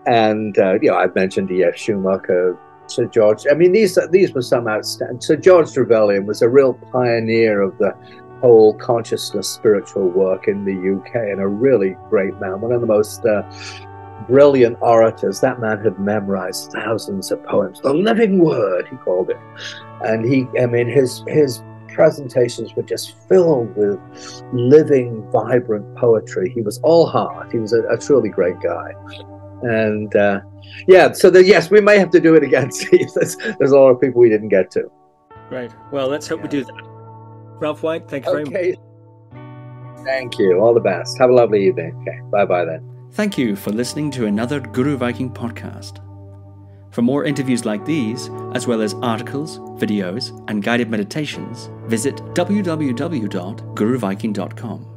and uh, you know, I've mentioned E.F. Schumacher, Sir George. I mean, these these were some outstanding. Sir George Trevelyan was a real pioneer of the whole consciousness spiritual work in the UK and a really great man. One of the most uh, brilliant orators. That man had memorized thousands of poems. The living word, he called it. And he, I mean, his his presentations were just filled with living, vibrant poetry. He was all heart. He was a, a truly great guy. And uh, yeah, so the, yes, we may have to do it again, Steve. There's, there's a lot of people we didn't get to. Right. Well, let's hope yeah. we do that. Ralph White, thank you okay. very much. Thank you. All the best. Have a lovely evening. Okay. Bye bye then. Thank you for listening to another Guru Viking podcast. For more interviews like these, as well as articles, videos, and guided meditations, visit www.guruviking.com.